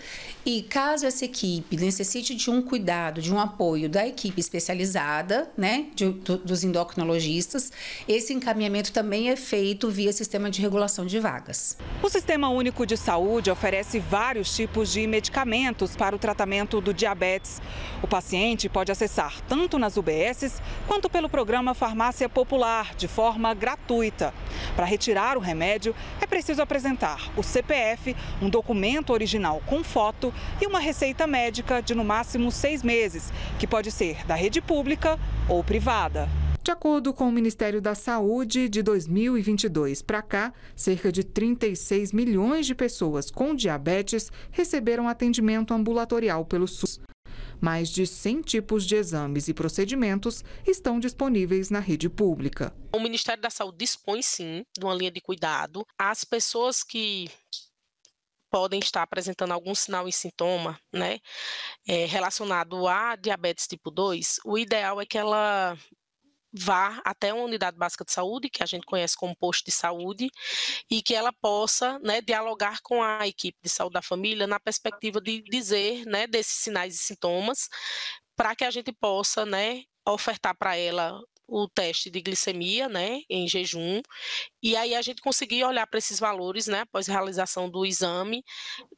E caso essa equipe necessite de um cuidado, de um apoio da equipe especializada, né, de, do, dos endocrinologistas, esse encaminhamento também é feito via sistema de regulação de vagas. O Sistema Único de Saúde oferece vários tipos de medicamentos para o tratamento do diabetes. O paciente pode acessar tanto nas UBSs quanto pelo programa Farmácia Popular, de forma gratuita. Para retirar retirar o remédio, é preciso apresentar o CPF, um documento original com foto e uma receita médica de no máximo seis meses, que pode ser da rede pública ou privada. De acordo com o Ministério da Saúde, de 2022 para cá, cerca de 36 milhões de pessoas com diabetes receberam atendimento ambulatorial pelo SUS. Mais de 100 tipos de exames e procedimentos estão disponíveis na rede pública. O Ministério da Saúde dispõe, sim, de uma linha de cuidado. As pessoas que podem estar apresentando algum sinal e sintoma, né, é, relacionado a diabetes tipo 2, o ideal é que ela vá até uma unidade básica de saúde, que a gente conhece como posto de saúde, e que ela possa né, dialogar com a equipe de saúde da família na perspectiva de dizer né, desses sinais e sintomas, para que a gente possa né, ofertar para ela o teste de glicemia, né, em jejum, e aí a gente conseguir olhar para esses valores, né, após a realização do exame,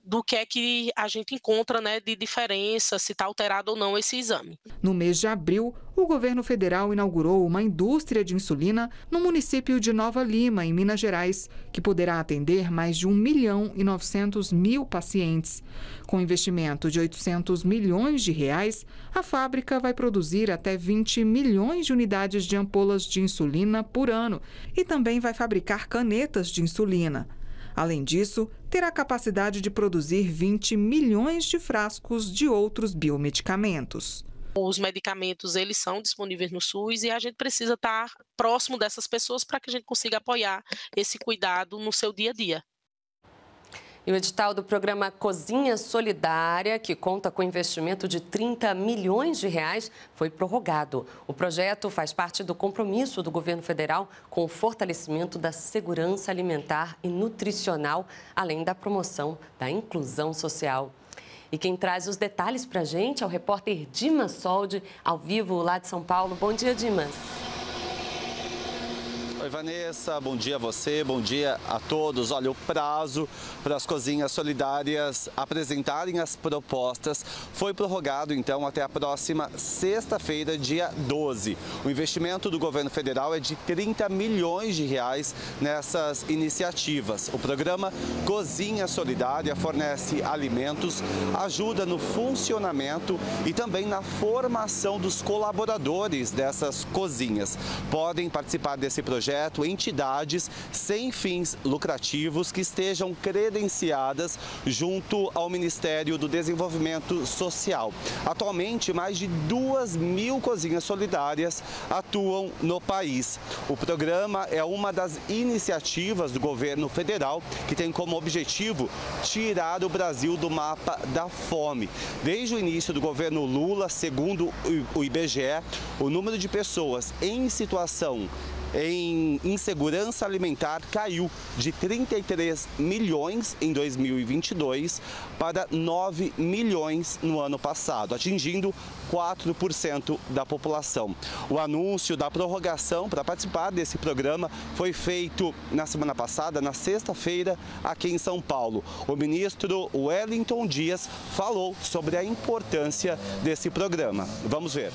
do que é que a gente encontra, né, de diferença, se está alterado ou não esse exame. No mês de abril, o governo federal inaugurou uma indústria de insulina no município de Nova Lima, em Minas Gerais, que poderá atender mais de 1 milhão e 900 mil pacientes. Com investimento de 800 milhões de reais, a fábrica vai produzir até 20 milhões de unidades de ampolas de insulina por ano e também vai fabricar canetas de insulina. Além disso, terá capacidade de produzir 20 milhões de frascos de outros biomedicamentos. Os medicamentos eles são disponíveis no SUS e a gente precisa estar próximo dessas pessoas para que a gente consiga apoiar esse cuidado no seu dia a dia. E o edital do programa Cozinha Solidária, que conta com investimento de 30 milhões de reais, foi prorrogado. O projeto faz parte do compromisso do governo federal com o fortalecimento da segurança alimentar e nutricional, além da promoção da inclusão social. E quem traz os detalhes para a gente é o repórter Dimas Soldi, ao vivo lá de São Paulo. Bom dia, Dimas. Oi, Vanessa, bom dia a você, bom dia a todos. Olha, o prazo para as cozinhas solidárias apresentarem as propostas foi prorrogado, então, até a próxima sexta-feira, dia 12. O investimento do governo federal é de 30 milhões de reais nessas iniciativas. O programa Cozinha Solidária fornece alimentos, ajuda no funcionamento e também na formação dos colaboradores dessas cozinhas. Podem participar desse projeto projeto entidades sem fins lucrativos que estejam credenciadas junto ao Ministério do Desenvolvimento Social. Atualmente, mais de duas mil cozinhas solidárias atuam no país. O programa é uma das iniciativas do governo federal que tem como objetivo tirar o Brasil do mapa da fome. Desde o início do governo Lula, segundo o IBGE, o número de pessoas em situação em insegurança alimentar caiu de 33 milhões em 2022 para 9 milhões no ano passado, atingindo 4% da população. O anúncio da prorrogação para participar desse programa foi feito na semana passada, na sexta-feira, aqui em São Paulo. O ministro Wellington Dias falou sobre a importância desse programa. Vamos ver.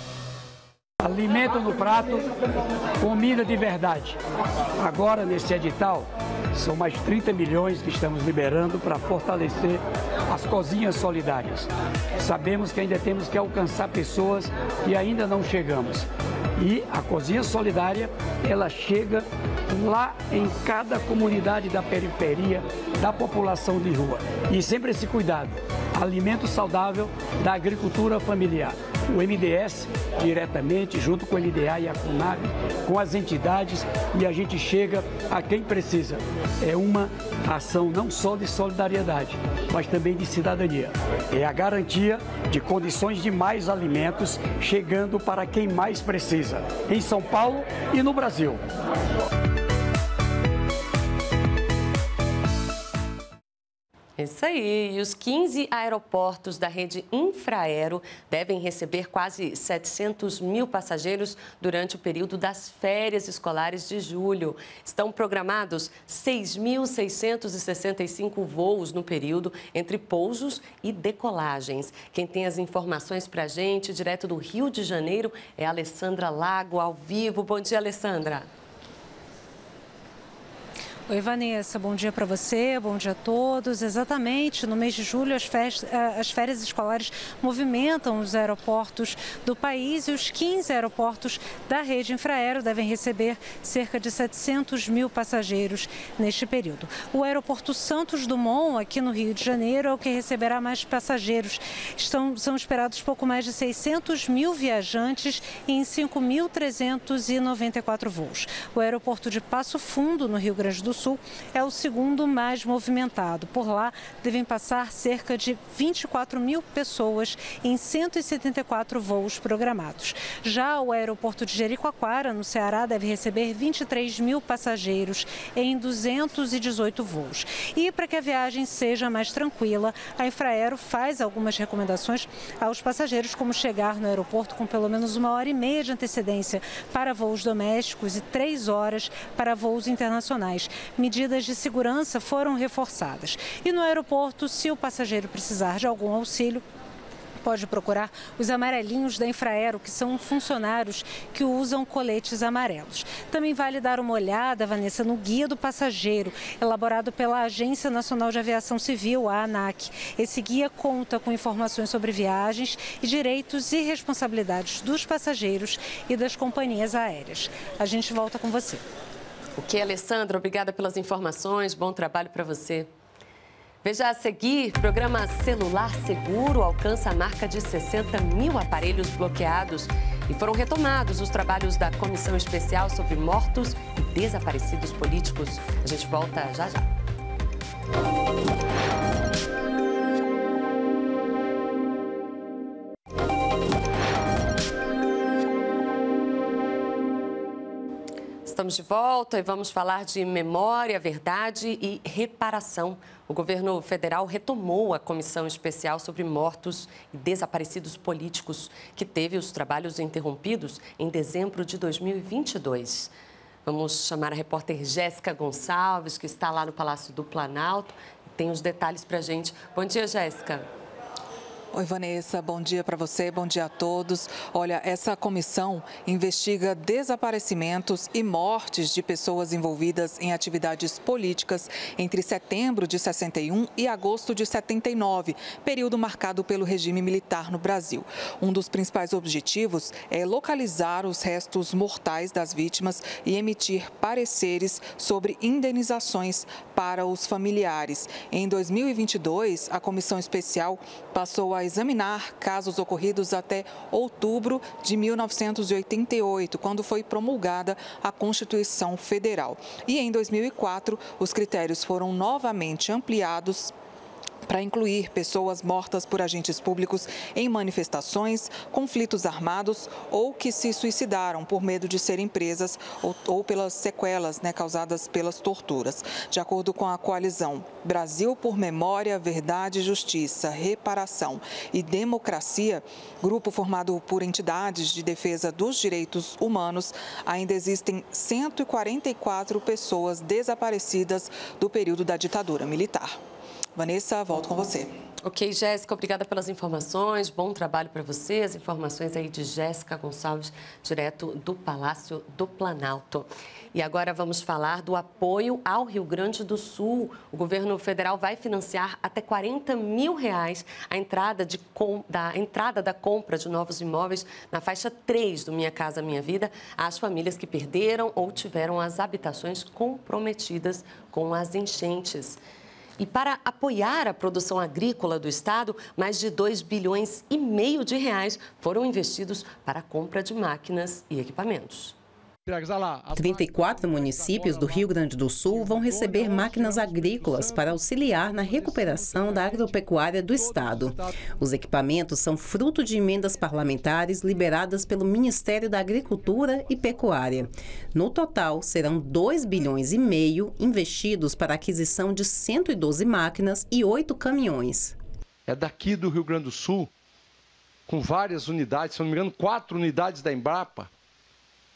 Alimento no prato, comida de verdade. Agora, nesse edital, São mais 30 milhões que estamos liberando para fortalecer as cozinhas solidárias. Sabemos que ainda temos que alcançar pessoas que ainda não chegamos. E a cozinha solidária, ela chega lá em cada comunidade da periferia, da população de rua. E sempre esse cuidado, alimento saudável da agricultura familiar. O MDS, diretamente, junto com o LDA e a FUNAB, com as entidades, e a gente chega a quem precisa. É uma ação não só de solidariedade, mas também de cidadania. É a garantia de condições de mais alimentos chegando para quem mais precisa, em São Paulo e no Brasil. Isso aí. E os 15 aeroportos da rede Infraero devem receber quase 700 mil passageiros durante o período das férias escolares de julho. Estão programados 6.665 voos no período, entre pousos e decolagens. Quem tem as informações para a gente, direto do Rio de Janeiro, é Alessandra Lago, ao vivo. Bom dia, Alessandra. Oi, Vanessa, bom dia para você, bom dia a todos. Exatamente, no mês de julho, as férias, eh, as férias escolares movimentam os aeroportos do país e os 15 aeroportos da rede Infraero devem receber cerca de 700 mil passageiros neste período. O aeroporto Santos Dumont, aqui no Rio de Janeiro, é o que receberá mais passageiros. Estão, são esperados pouco mais de 600 mil viajantes em 5.394 voos. O aeroporto de Passo Fundo, no Rio Grande do do Sul é o segundo mais movimentado. Por lá, devem passar cerca de 24 mil pessoas em 174 voos programados. Já o aeroporto de Jericoacoara, no Ceará, deve receber 23 mil passageiros em 218 voos. E para que a viagem seja mais tranquila, a Infraero faz algumas recomendações aos passageiros, como chegar no aeroporto com pelo menos uma hora e meia de antecedência para voos domésticos e três horas para voos internacionais medidas de segurança foram reforçadas. E no aeroporto, se o passageiro precisar de algum auxílio, pode procurar os amarelinhos da Infraero, que são funcionários que usam coletes amarelos. Também vale dar uma olhada, Vanessa, no Guia do Passageiro, elaborado pela Agência Nacional de Aviação Civil, a ANAC. Esse guia conta com informações sobre viagens e direitos e responsabilidades dos passageiros e das companhias aéreas. A gente volta com você. Ok, Alessandra, obrigada pelas informações. Bom trabalho para você. Veja a seguir: programa Celular Seguro alcança a marca de 60 mil aparelhos bloqueados e foram retomados os trabalhos da Comissão Especial sobre Mortos e Desaparecidos Políticos. A gente volta já já. Estamos de volta e vamos falar de memória, verdade e reparação. O governo federal retomou a comissão especial sobre mortos e desaparecidos políticos, que teve os trabalhos interrompidos em dezembro de 2022. Vamos chamar a repórter Jéssica Gonçalves, que está lá no Palácio do Planalto. Tem os detalhes para a gente. Bom dia, Jéssica. Oi, Vanessa, bom dia para você, bom dia a todos. Olha, essa comissão investiga desaparecimentos e mortes de pessoas envolvidas em atividades políticas entre setembro de 61 e agosto de 79, período marcado pelo regime militar no Brasil. Um dos principais objetivos é localizar os restos mortais das vítimas e emitir pareceres sobre indenizações para os familiares. Em 2022, a comissão especial passou a examinar casos ocorridos até outubro de 1988, quando foi promulgada a Constituição Federal. E em 2004, os critérios foram novamente ampliados para incluir pessoas mortas por agentes públicos em manifestações, conflitos armados ou que se suicidaram por medo de serem presas ou, ou pelas sequelas né, causadas pelas torturas. De acordo com a coalizão Brasil por Memória, Verdade, Justiça, Reparação e Democracia, grupo formado por entidades de defesa dos direitos humanos, ainda existem 144 pessoas desaparecidas do período da ditadura militar. Vanessa, volto com você. Ok, Jéssica, obrigada pelas informações. Bom trabalho para você. As informações aí de Jéssica Gonçalves, direto do Palácio do Planalto. E agora vamos falar do apoio ao Rio Grande do Sul. O governo federal vai financiar até 40 mil reais a entrada, de, da, entrada da compra de novos imóveis na faixa 3 do Minha Casa Minha Vida às famílias que perderam ou tiveram as habitações comprometidas com as enchentes. E para apoiar a produção agrícola do estado, mais de 2 bilhões e meio de reais foram investidos para a compra de máquinas e equipamentos. 34 municípios do Rio Grande do Sul vão receber máquinas agrícolas para auxiliar na recuperação da agropecuária do Estado. Os equipamentos são fruto de emendas parlamentares liberadas pelo Ministério da Agricultura e Pecuária. No total, serão 2 bilhões e meio investidos para a aquisição de 112 máquinas e 8 caminhões. É daqui do Rio Grande do Sul, com várias unidades, se não me engano, quatro unidades da Embrapa,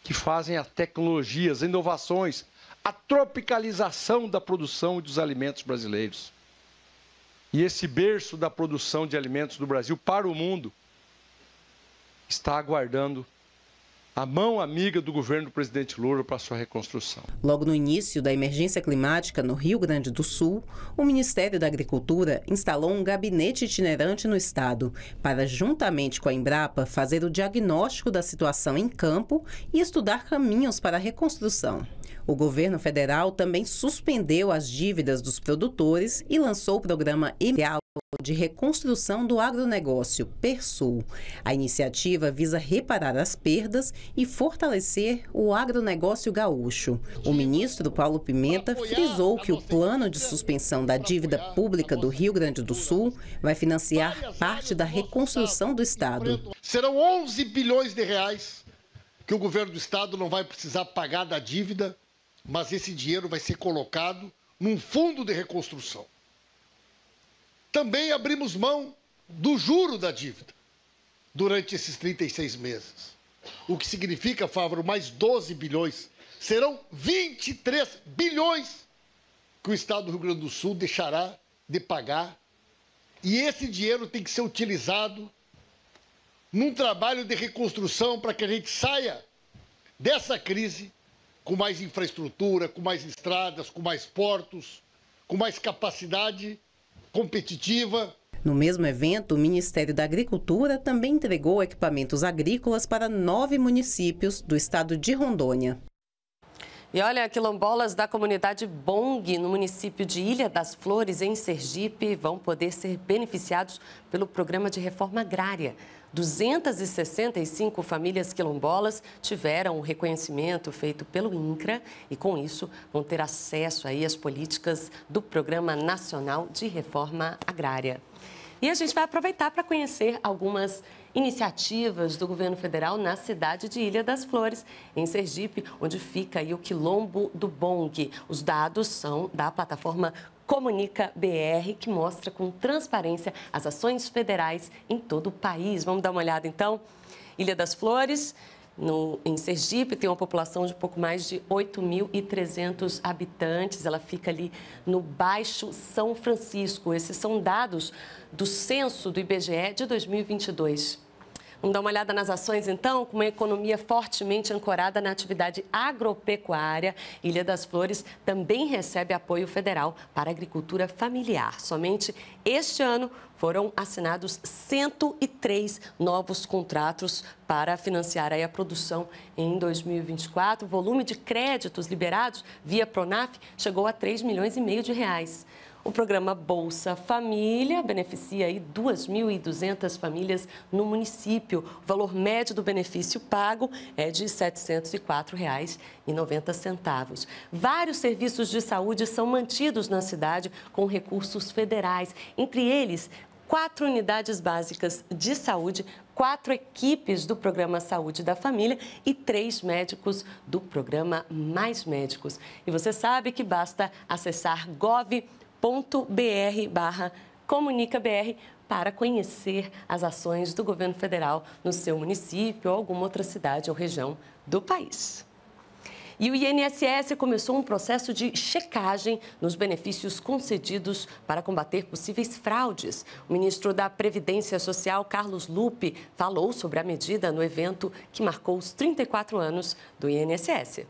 que fazem as tecnologias, as inovações, a tropicalização da produção dos alimentos brasileiros. E esse berço da produção de alimentos do Brasil para o mundo está aguardando a mão amiga do governo do presidente Lula para sua reconstrução. Logo no início da emergência climática no Rio Grande do Sul, o Ministério da Agricultura instalou um gabinete itinerante no estado para, juntamente com a Embrapa, fazer o diagnóstico da situação em campo e estudar caminhos para a reconstrução. O governo federal também suspendeu as dívidas dos produtores e lançou o programa Ideal de Reconstrução do Agronegócio, PERSUL. A iniciativa visa reparar as perdas e fortalecer o agronegócio gaúcho. O ministro Paulo Pimenta frisou que o plano de suspensão da dívida pública do Rio Grande do Sul vai financiar parte da reconstrução do Estado. Serão 11 bilhões de reais que o governo do Estado não vai precisar pagar da dívida, mas esse dinheiro vai ser colocado num fundo de reconstrução. Também abrimos mão do juro da dívida durante esses 36 meses. O que significa, Fávaro, mais 12 bilhões. Serão 23 bilhões que o Estado do Rio Grande do Sul deixará de pagar. E esse dinheiro tem que ser utilizado num trabalho de reconstrução para que a gente saia dessa crise com mais infraestrutura, com mais estradas, com mais portos, com mais capacidade competitiva. No mesmo evento, o Ministério da Agricultura também entregou equipamentos agrícolas para nove municípios do estado de Rondônia. E olha, quilombolas da comunidade Bong, no município de Ilha das Flores, em Sergipe, vão poder ser beneficiados pelo programa de reforma agrária. 265 famílias quilombolas tiveram o reconhecimento feito pelo INCRA e, com isso, vão ter acesso aí às políticas do Programa Nacional de Reforma Agrária. E a gente vai aproveitar para conhecer algumas iniciativas do governo federal na cidade de Ilha das Flores, em Sergipe, onde fica aí o quilombo do Bong. Os dados são da plataforma Comunica BR, que mostra com transparência as ações federais em todo o país. Vamos dar uma olhada então? Ilha das Flores, no, em Sergipe, tem uma população de pouco mais de 8.300 habitantes. Ela fica ali no Baixo São Francisco. Esses são dados do censo do IBGE de 2022. Vamos dar uma olhada nas ações, então, com uma economia fortemente ancorada na atividade agropecuária. Ilha das Flores também recebe apoio federal para a agricultura familiar. Somente este ano foram assinados 103 novos contratos para financiar a produção em 2024. O volume de créditos liberados via Pronaf chegou a 3 milhões e meio de reais. O programa Bolsa Família beneficia aí 2.200 famílias no município. O valor médio do benefício pago é de R$ 704,90. Vários serviços de saúde são mantidos na cidade com recursos federais, entre eles quatro unidades básicas de saúde, quatro equipes do programa Saúde da Família e três médicos do programa Mais Médicos. E você sabe que basta acessar gov br barra comunicabr para conhecer as ações do governo federal no seu município ou alguma outra cidade ou região do país. E o INSS começou um processo de checagem nos benefícios concedidos para combater possíveis fraudes. O ministro da Previdência Social, Carlos Lupe, falou sobre a medida no evento que marcou os 34 anos do INSS.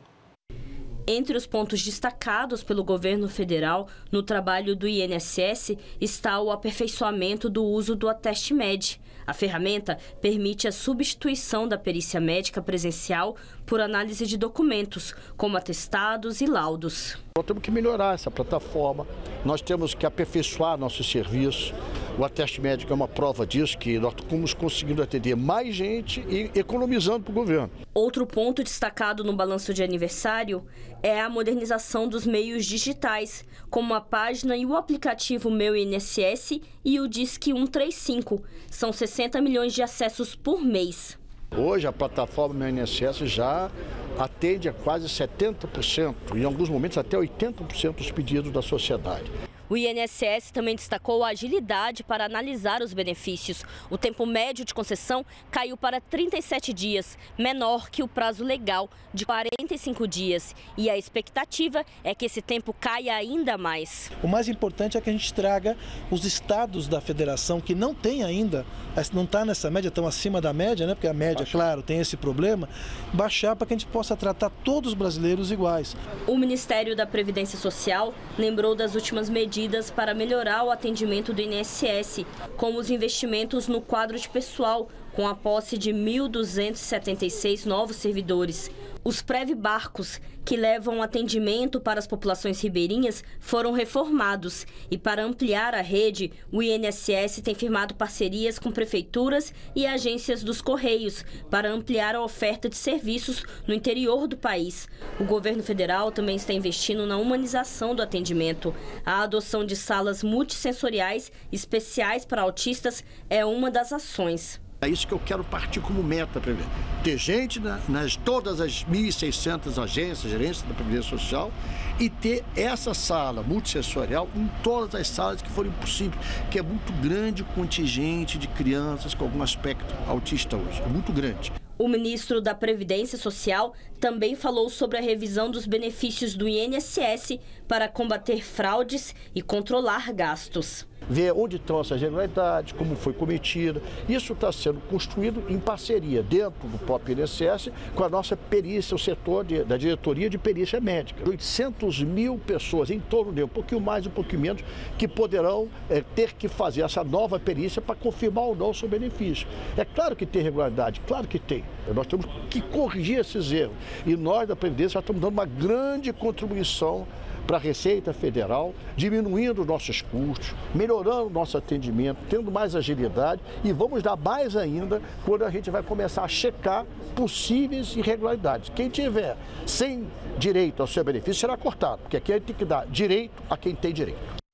Entre os pontos destacados pelo governo federal no trabalho do INSS está o aperfeiçoamento do uso do Ateste Med. A ferramenta permite a substituição da perícia médica presencial por análise de documentos, como atestados e laudos. Nós temos que melhorar essa plataforma, nós temos que aperfeiçoar nossos serviços. O ateste médico é uma prova disso, que nós estamos conseguindo atender mais gente e economizando para o governo. Outro ponto destacado no balanço de aniversário é a modernização dos meios digitais, como a página e o aplicativo Meu INSS e o Disque 135. São 60 milhões de acessos por mês. Hoje a plataforma Meu INSS já atende a quase 70%, em alguns momentos até 80% dos pedidos da sociedade. O INSS também destacou a agilidade para analisar os benefícios. O tempo médio de concessão caiu para 37 dias, menor que o prazo legal de 45 dias. E a expectativa é que esse tempo caia ainda mais. O mais importante é que a gente traga os estados da federação que não tem ainda, não está nessa média, estão acima da média, né? porque a média, Baixa. claro, tem esse problema, baixar para que a gente possa tratar todos os brasileiros iguais. O Ministério da Previdência Social lembrou das últimas medidas medidas para melhorar o atendimento do INSS, como os investimentos no quadro de pessoal, com a posse de 1.276 novos servidores. Os Prev-Barcos, que levam atendimento para as populações ribeirinhas, foram reformados. E para ampliar a rede, o INSS tem firmado parcerias com prefeituras e agências dos Correios para ampliar a oferta de serviços no interior do país. O governo federal também está investindo na humanização do atendimento. A adoção de salas multissensoriais especiais para autistas é uma das ações. É isso que eu quero partir como meta para ver. Ter gente na, nas todas as 1.600 agências, gerências da Previdência Social e ter essa sala multissensorial em todas as salas que forem possíveis, que é muito grande o contingente de crianças com algum aspecto autista hoje, é muito grande. O ministro da Previdência Social também falou sobre a revisão dos benefícios do INSS para combater fraudes e controlar gastos ver onde estão essas irregularidades, como foi cometida. Isso está sendo construído em parceria dentro do próprio INSS com a nossa perícia, o setor de, da diretoria de perícia médica. 800 mil pessoas em torno de um pouquinho mais, um pouquinho menos, que poderão é, ter que fazer essa nova perícia para confirmar ou não o seu benefício. É claro que tem irregularidade, claro que tem. Nós temos que corrigir esses erros. E nós da Previdência já estamos dando uma grande contribuição para a Receita Federal, diminuindo nossos custos, melhorando nosso atendimento, tendo mais agilidade e vamos dar mais ainda quando a gente vai começar a checar possíveis irregularidades. Quem tiver sem direito ao seu benefício será cortado, porque aqui a gente tem que dar direito a quem tem direito.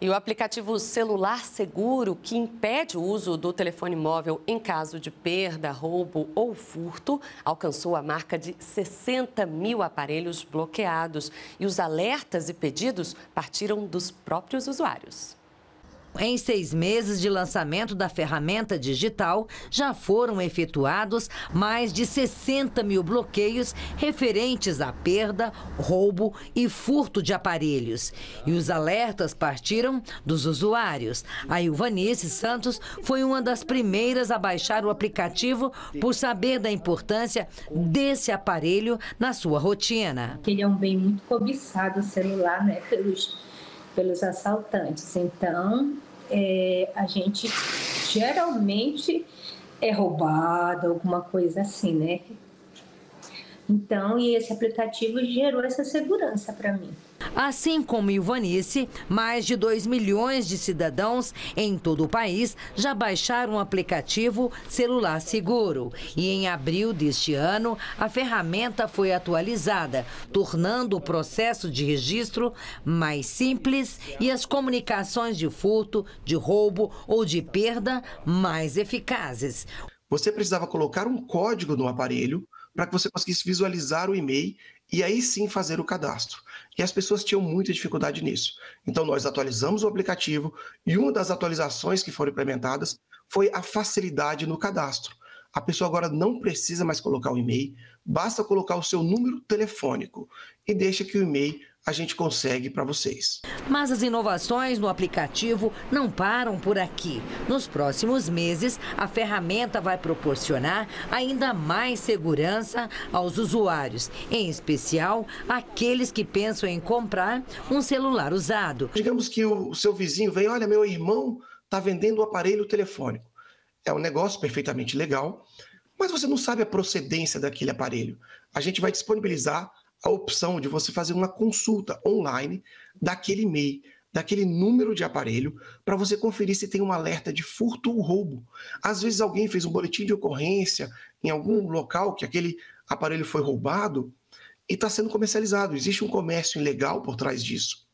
E o aplicativo Celular Seguro, que impede o uso do telefone móvel em caso de perda, roubo ou furto, alcançou a marca de 60 mil aparelhos bloqueados. E os alertas e pedidos partiram dos próprios usuários. Em seis meses de lançamento da ferramenta digital, já foram efetuados mais de 60 mil bloqueios referentes à perda, roubo e furto de aparelhos. E os alertas partiram dos usuários. A Ilvanice Santos foi uma das primeiras a baixar o aplicativo por saber da importância desse aparelho na sua rotina. Ele é um bem muito cobiçado, o celular, né, pelos, pelos assaltantes. Então, é, a gente geralmente é roubado, alguma coisa assim, né? Então, e esse aplicativo gerou essa segurança para mim. Assim como Ivanice, mais de 2 milhões de cidadãos em todo o país já baixaram o aplicativo Celular Seguro. E em abril deste ano, a ferramenta foi atualizada, tornando o processo de registro mais simples e as comunicações de furto, de roubo ou de perda mais eficazes. Você precisava colocar um código no aparelho para que você conseguisse visualizar o e-mail e aí sim fazer o cadastro. E as pessoas tinham muita dificuldade nisso. Então nós atualizamos o aplicativo e uma das atualizações que foram implementadas foi a facilidade no cadastro. A pessoa agora não precisa mais colocar o e-mail, basta colocar o seu número telefônico e deixa que o e-mail a gente consegue para vocês. Mas as inovações no aplicativo não param por aqui. Nos próximos meses, a ferramenta vai proporcionar ainda mais segurança aos usuários, em especial aqueles que pensam em comprar um celular usado. Digamos que o seu vizinho vem, olha, meu irmão está vendendo o um aparelho telefônico. É um negócio perfeitamente legal, mas você não sabe a procedência daquele aparelho. A gente vai disponibilizar a opção de você fazer uma consulta online daquele e-mail, daquele número de aparelho, para você conferir se tem um alerta de furto ou roubo. Às vezes alguém fez um boletim de ocorrência em algum local que aquele aparelho foi roubado e está sendo comercializado. Existe um comércio ilegal por trás disso.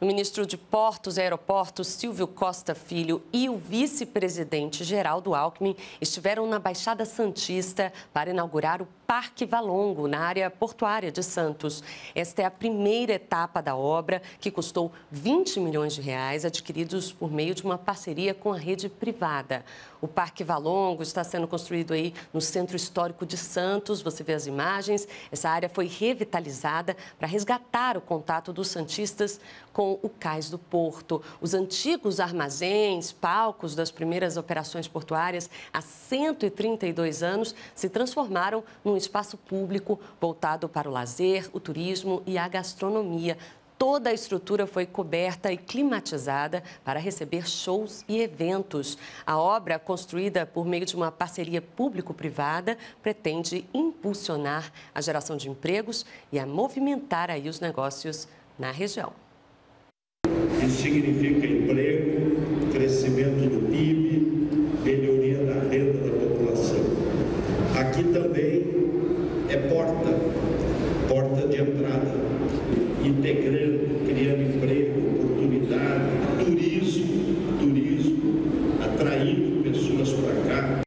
O ministro de Portos e Aeroportos, Silvio Costa Filho, e o vice-presidente Geraldo Alckmin estiveram na Baixada Santista para inaugurar o Parque Valongo, na área portuária de Santos. Esta é a primeira etapa da obra, que custou 20 milhões de reais, adquiridos por meio de uma parceria com a rede privada. O Parque Valongo está sendo construído aí no Centro Histórico de Santos. Você vê as imagens. Essa área foi revitalizada para resgatar o contato dos santistas com o cais do porto. Os antigos armazéns, palcos das primeiras operações portuárias há 132 anos se transformaram num espaço público voltado para o lazer, o turismo e a gastronomia. Toda a estrutura foi coberta e climatizada para receber shows e eventos. A obra, construída por meio de uma parceria público-privada, pretende impulsionar a geração de empregos e a movimentar aí os negócios na região. Significa emprego, crescimento do PIB, melhoria da renda da população. Aqui também é porta, porta de entrada, integrando, criando emprego, oportunidade, turismo, turismo, atraindo pessoas para cá.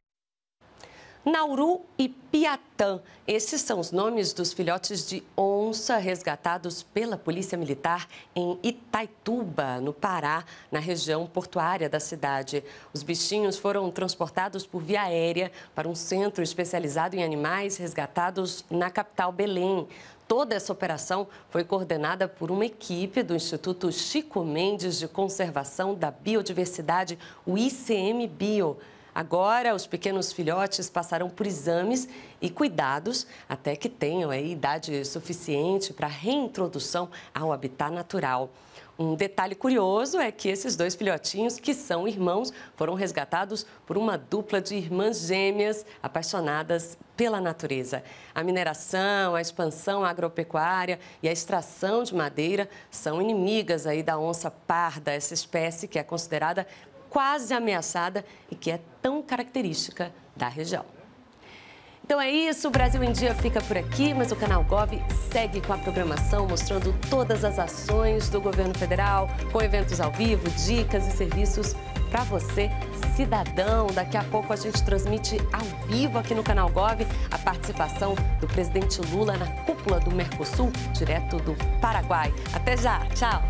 Nauru e Piatã. Esses são os nomes dos filhotes de onça resgatados pela Polícia Militar em Itaituba, no Pará, na região portuária da cidade. Os bichinhos foram transportados por via aérea para um centro especializado em animais resgatados na capital Belém. Toda essa operação foi coordenada por uma equipe do Instituto Chico Mendes de Conservação da Biodiversidade, o ICMBio. Agora, os pequenos filhotes passarão por exames e cuidados até que tenham a idade suficiente para reintrodução ao habitat natural. Um detalhe curioso é que esses dois filhotinhos, que são irmãos, foram resgatados por uma dupla de irmãs gêmeas apaixonadas pela natureza. A mineração, a expansão agropecuária e a extração de madeira são inimigas aí da onça parda, essa espécie que é considerada quase ameaçada e que é tão característica da região. Então é isso, o Brasil em Dia fica por aqui, mas o canal Gov segue com a programação mostrando todas as ações do governo federal, com eventos ao vivo, dicas e serviços para você, cidadão. Daqui a pouco a gente transmite ao vivo aqui no canal Gov a participação do presidente Lula na cúpula do Mercosul, direto do Paraguai. Até já, tchau!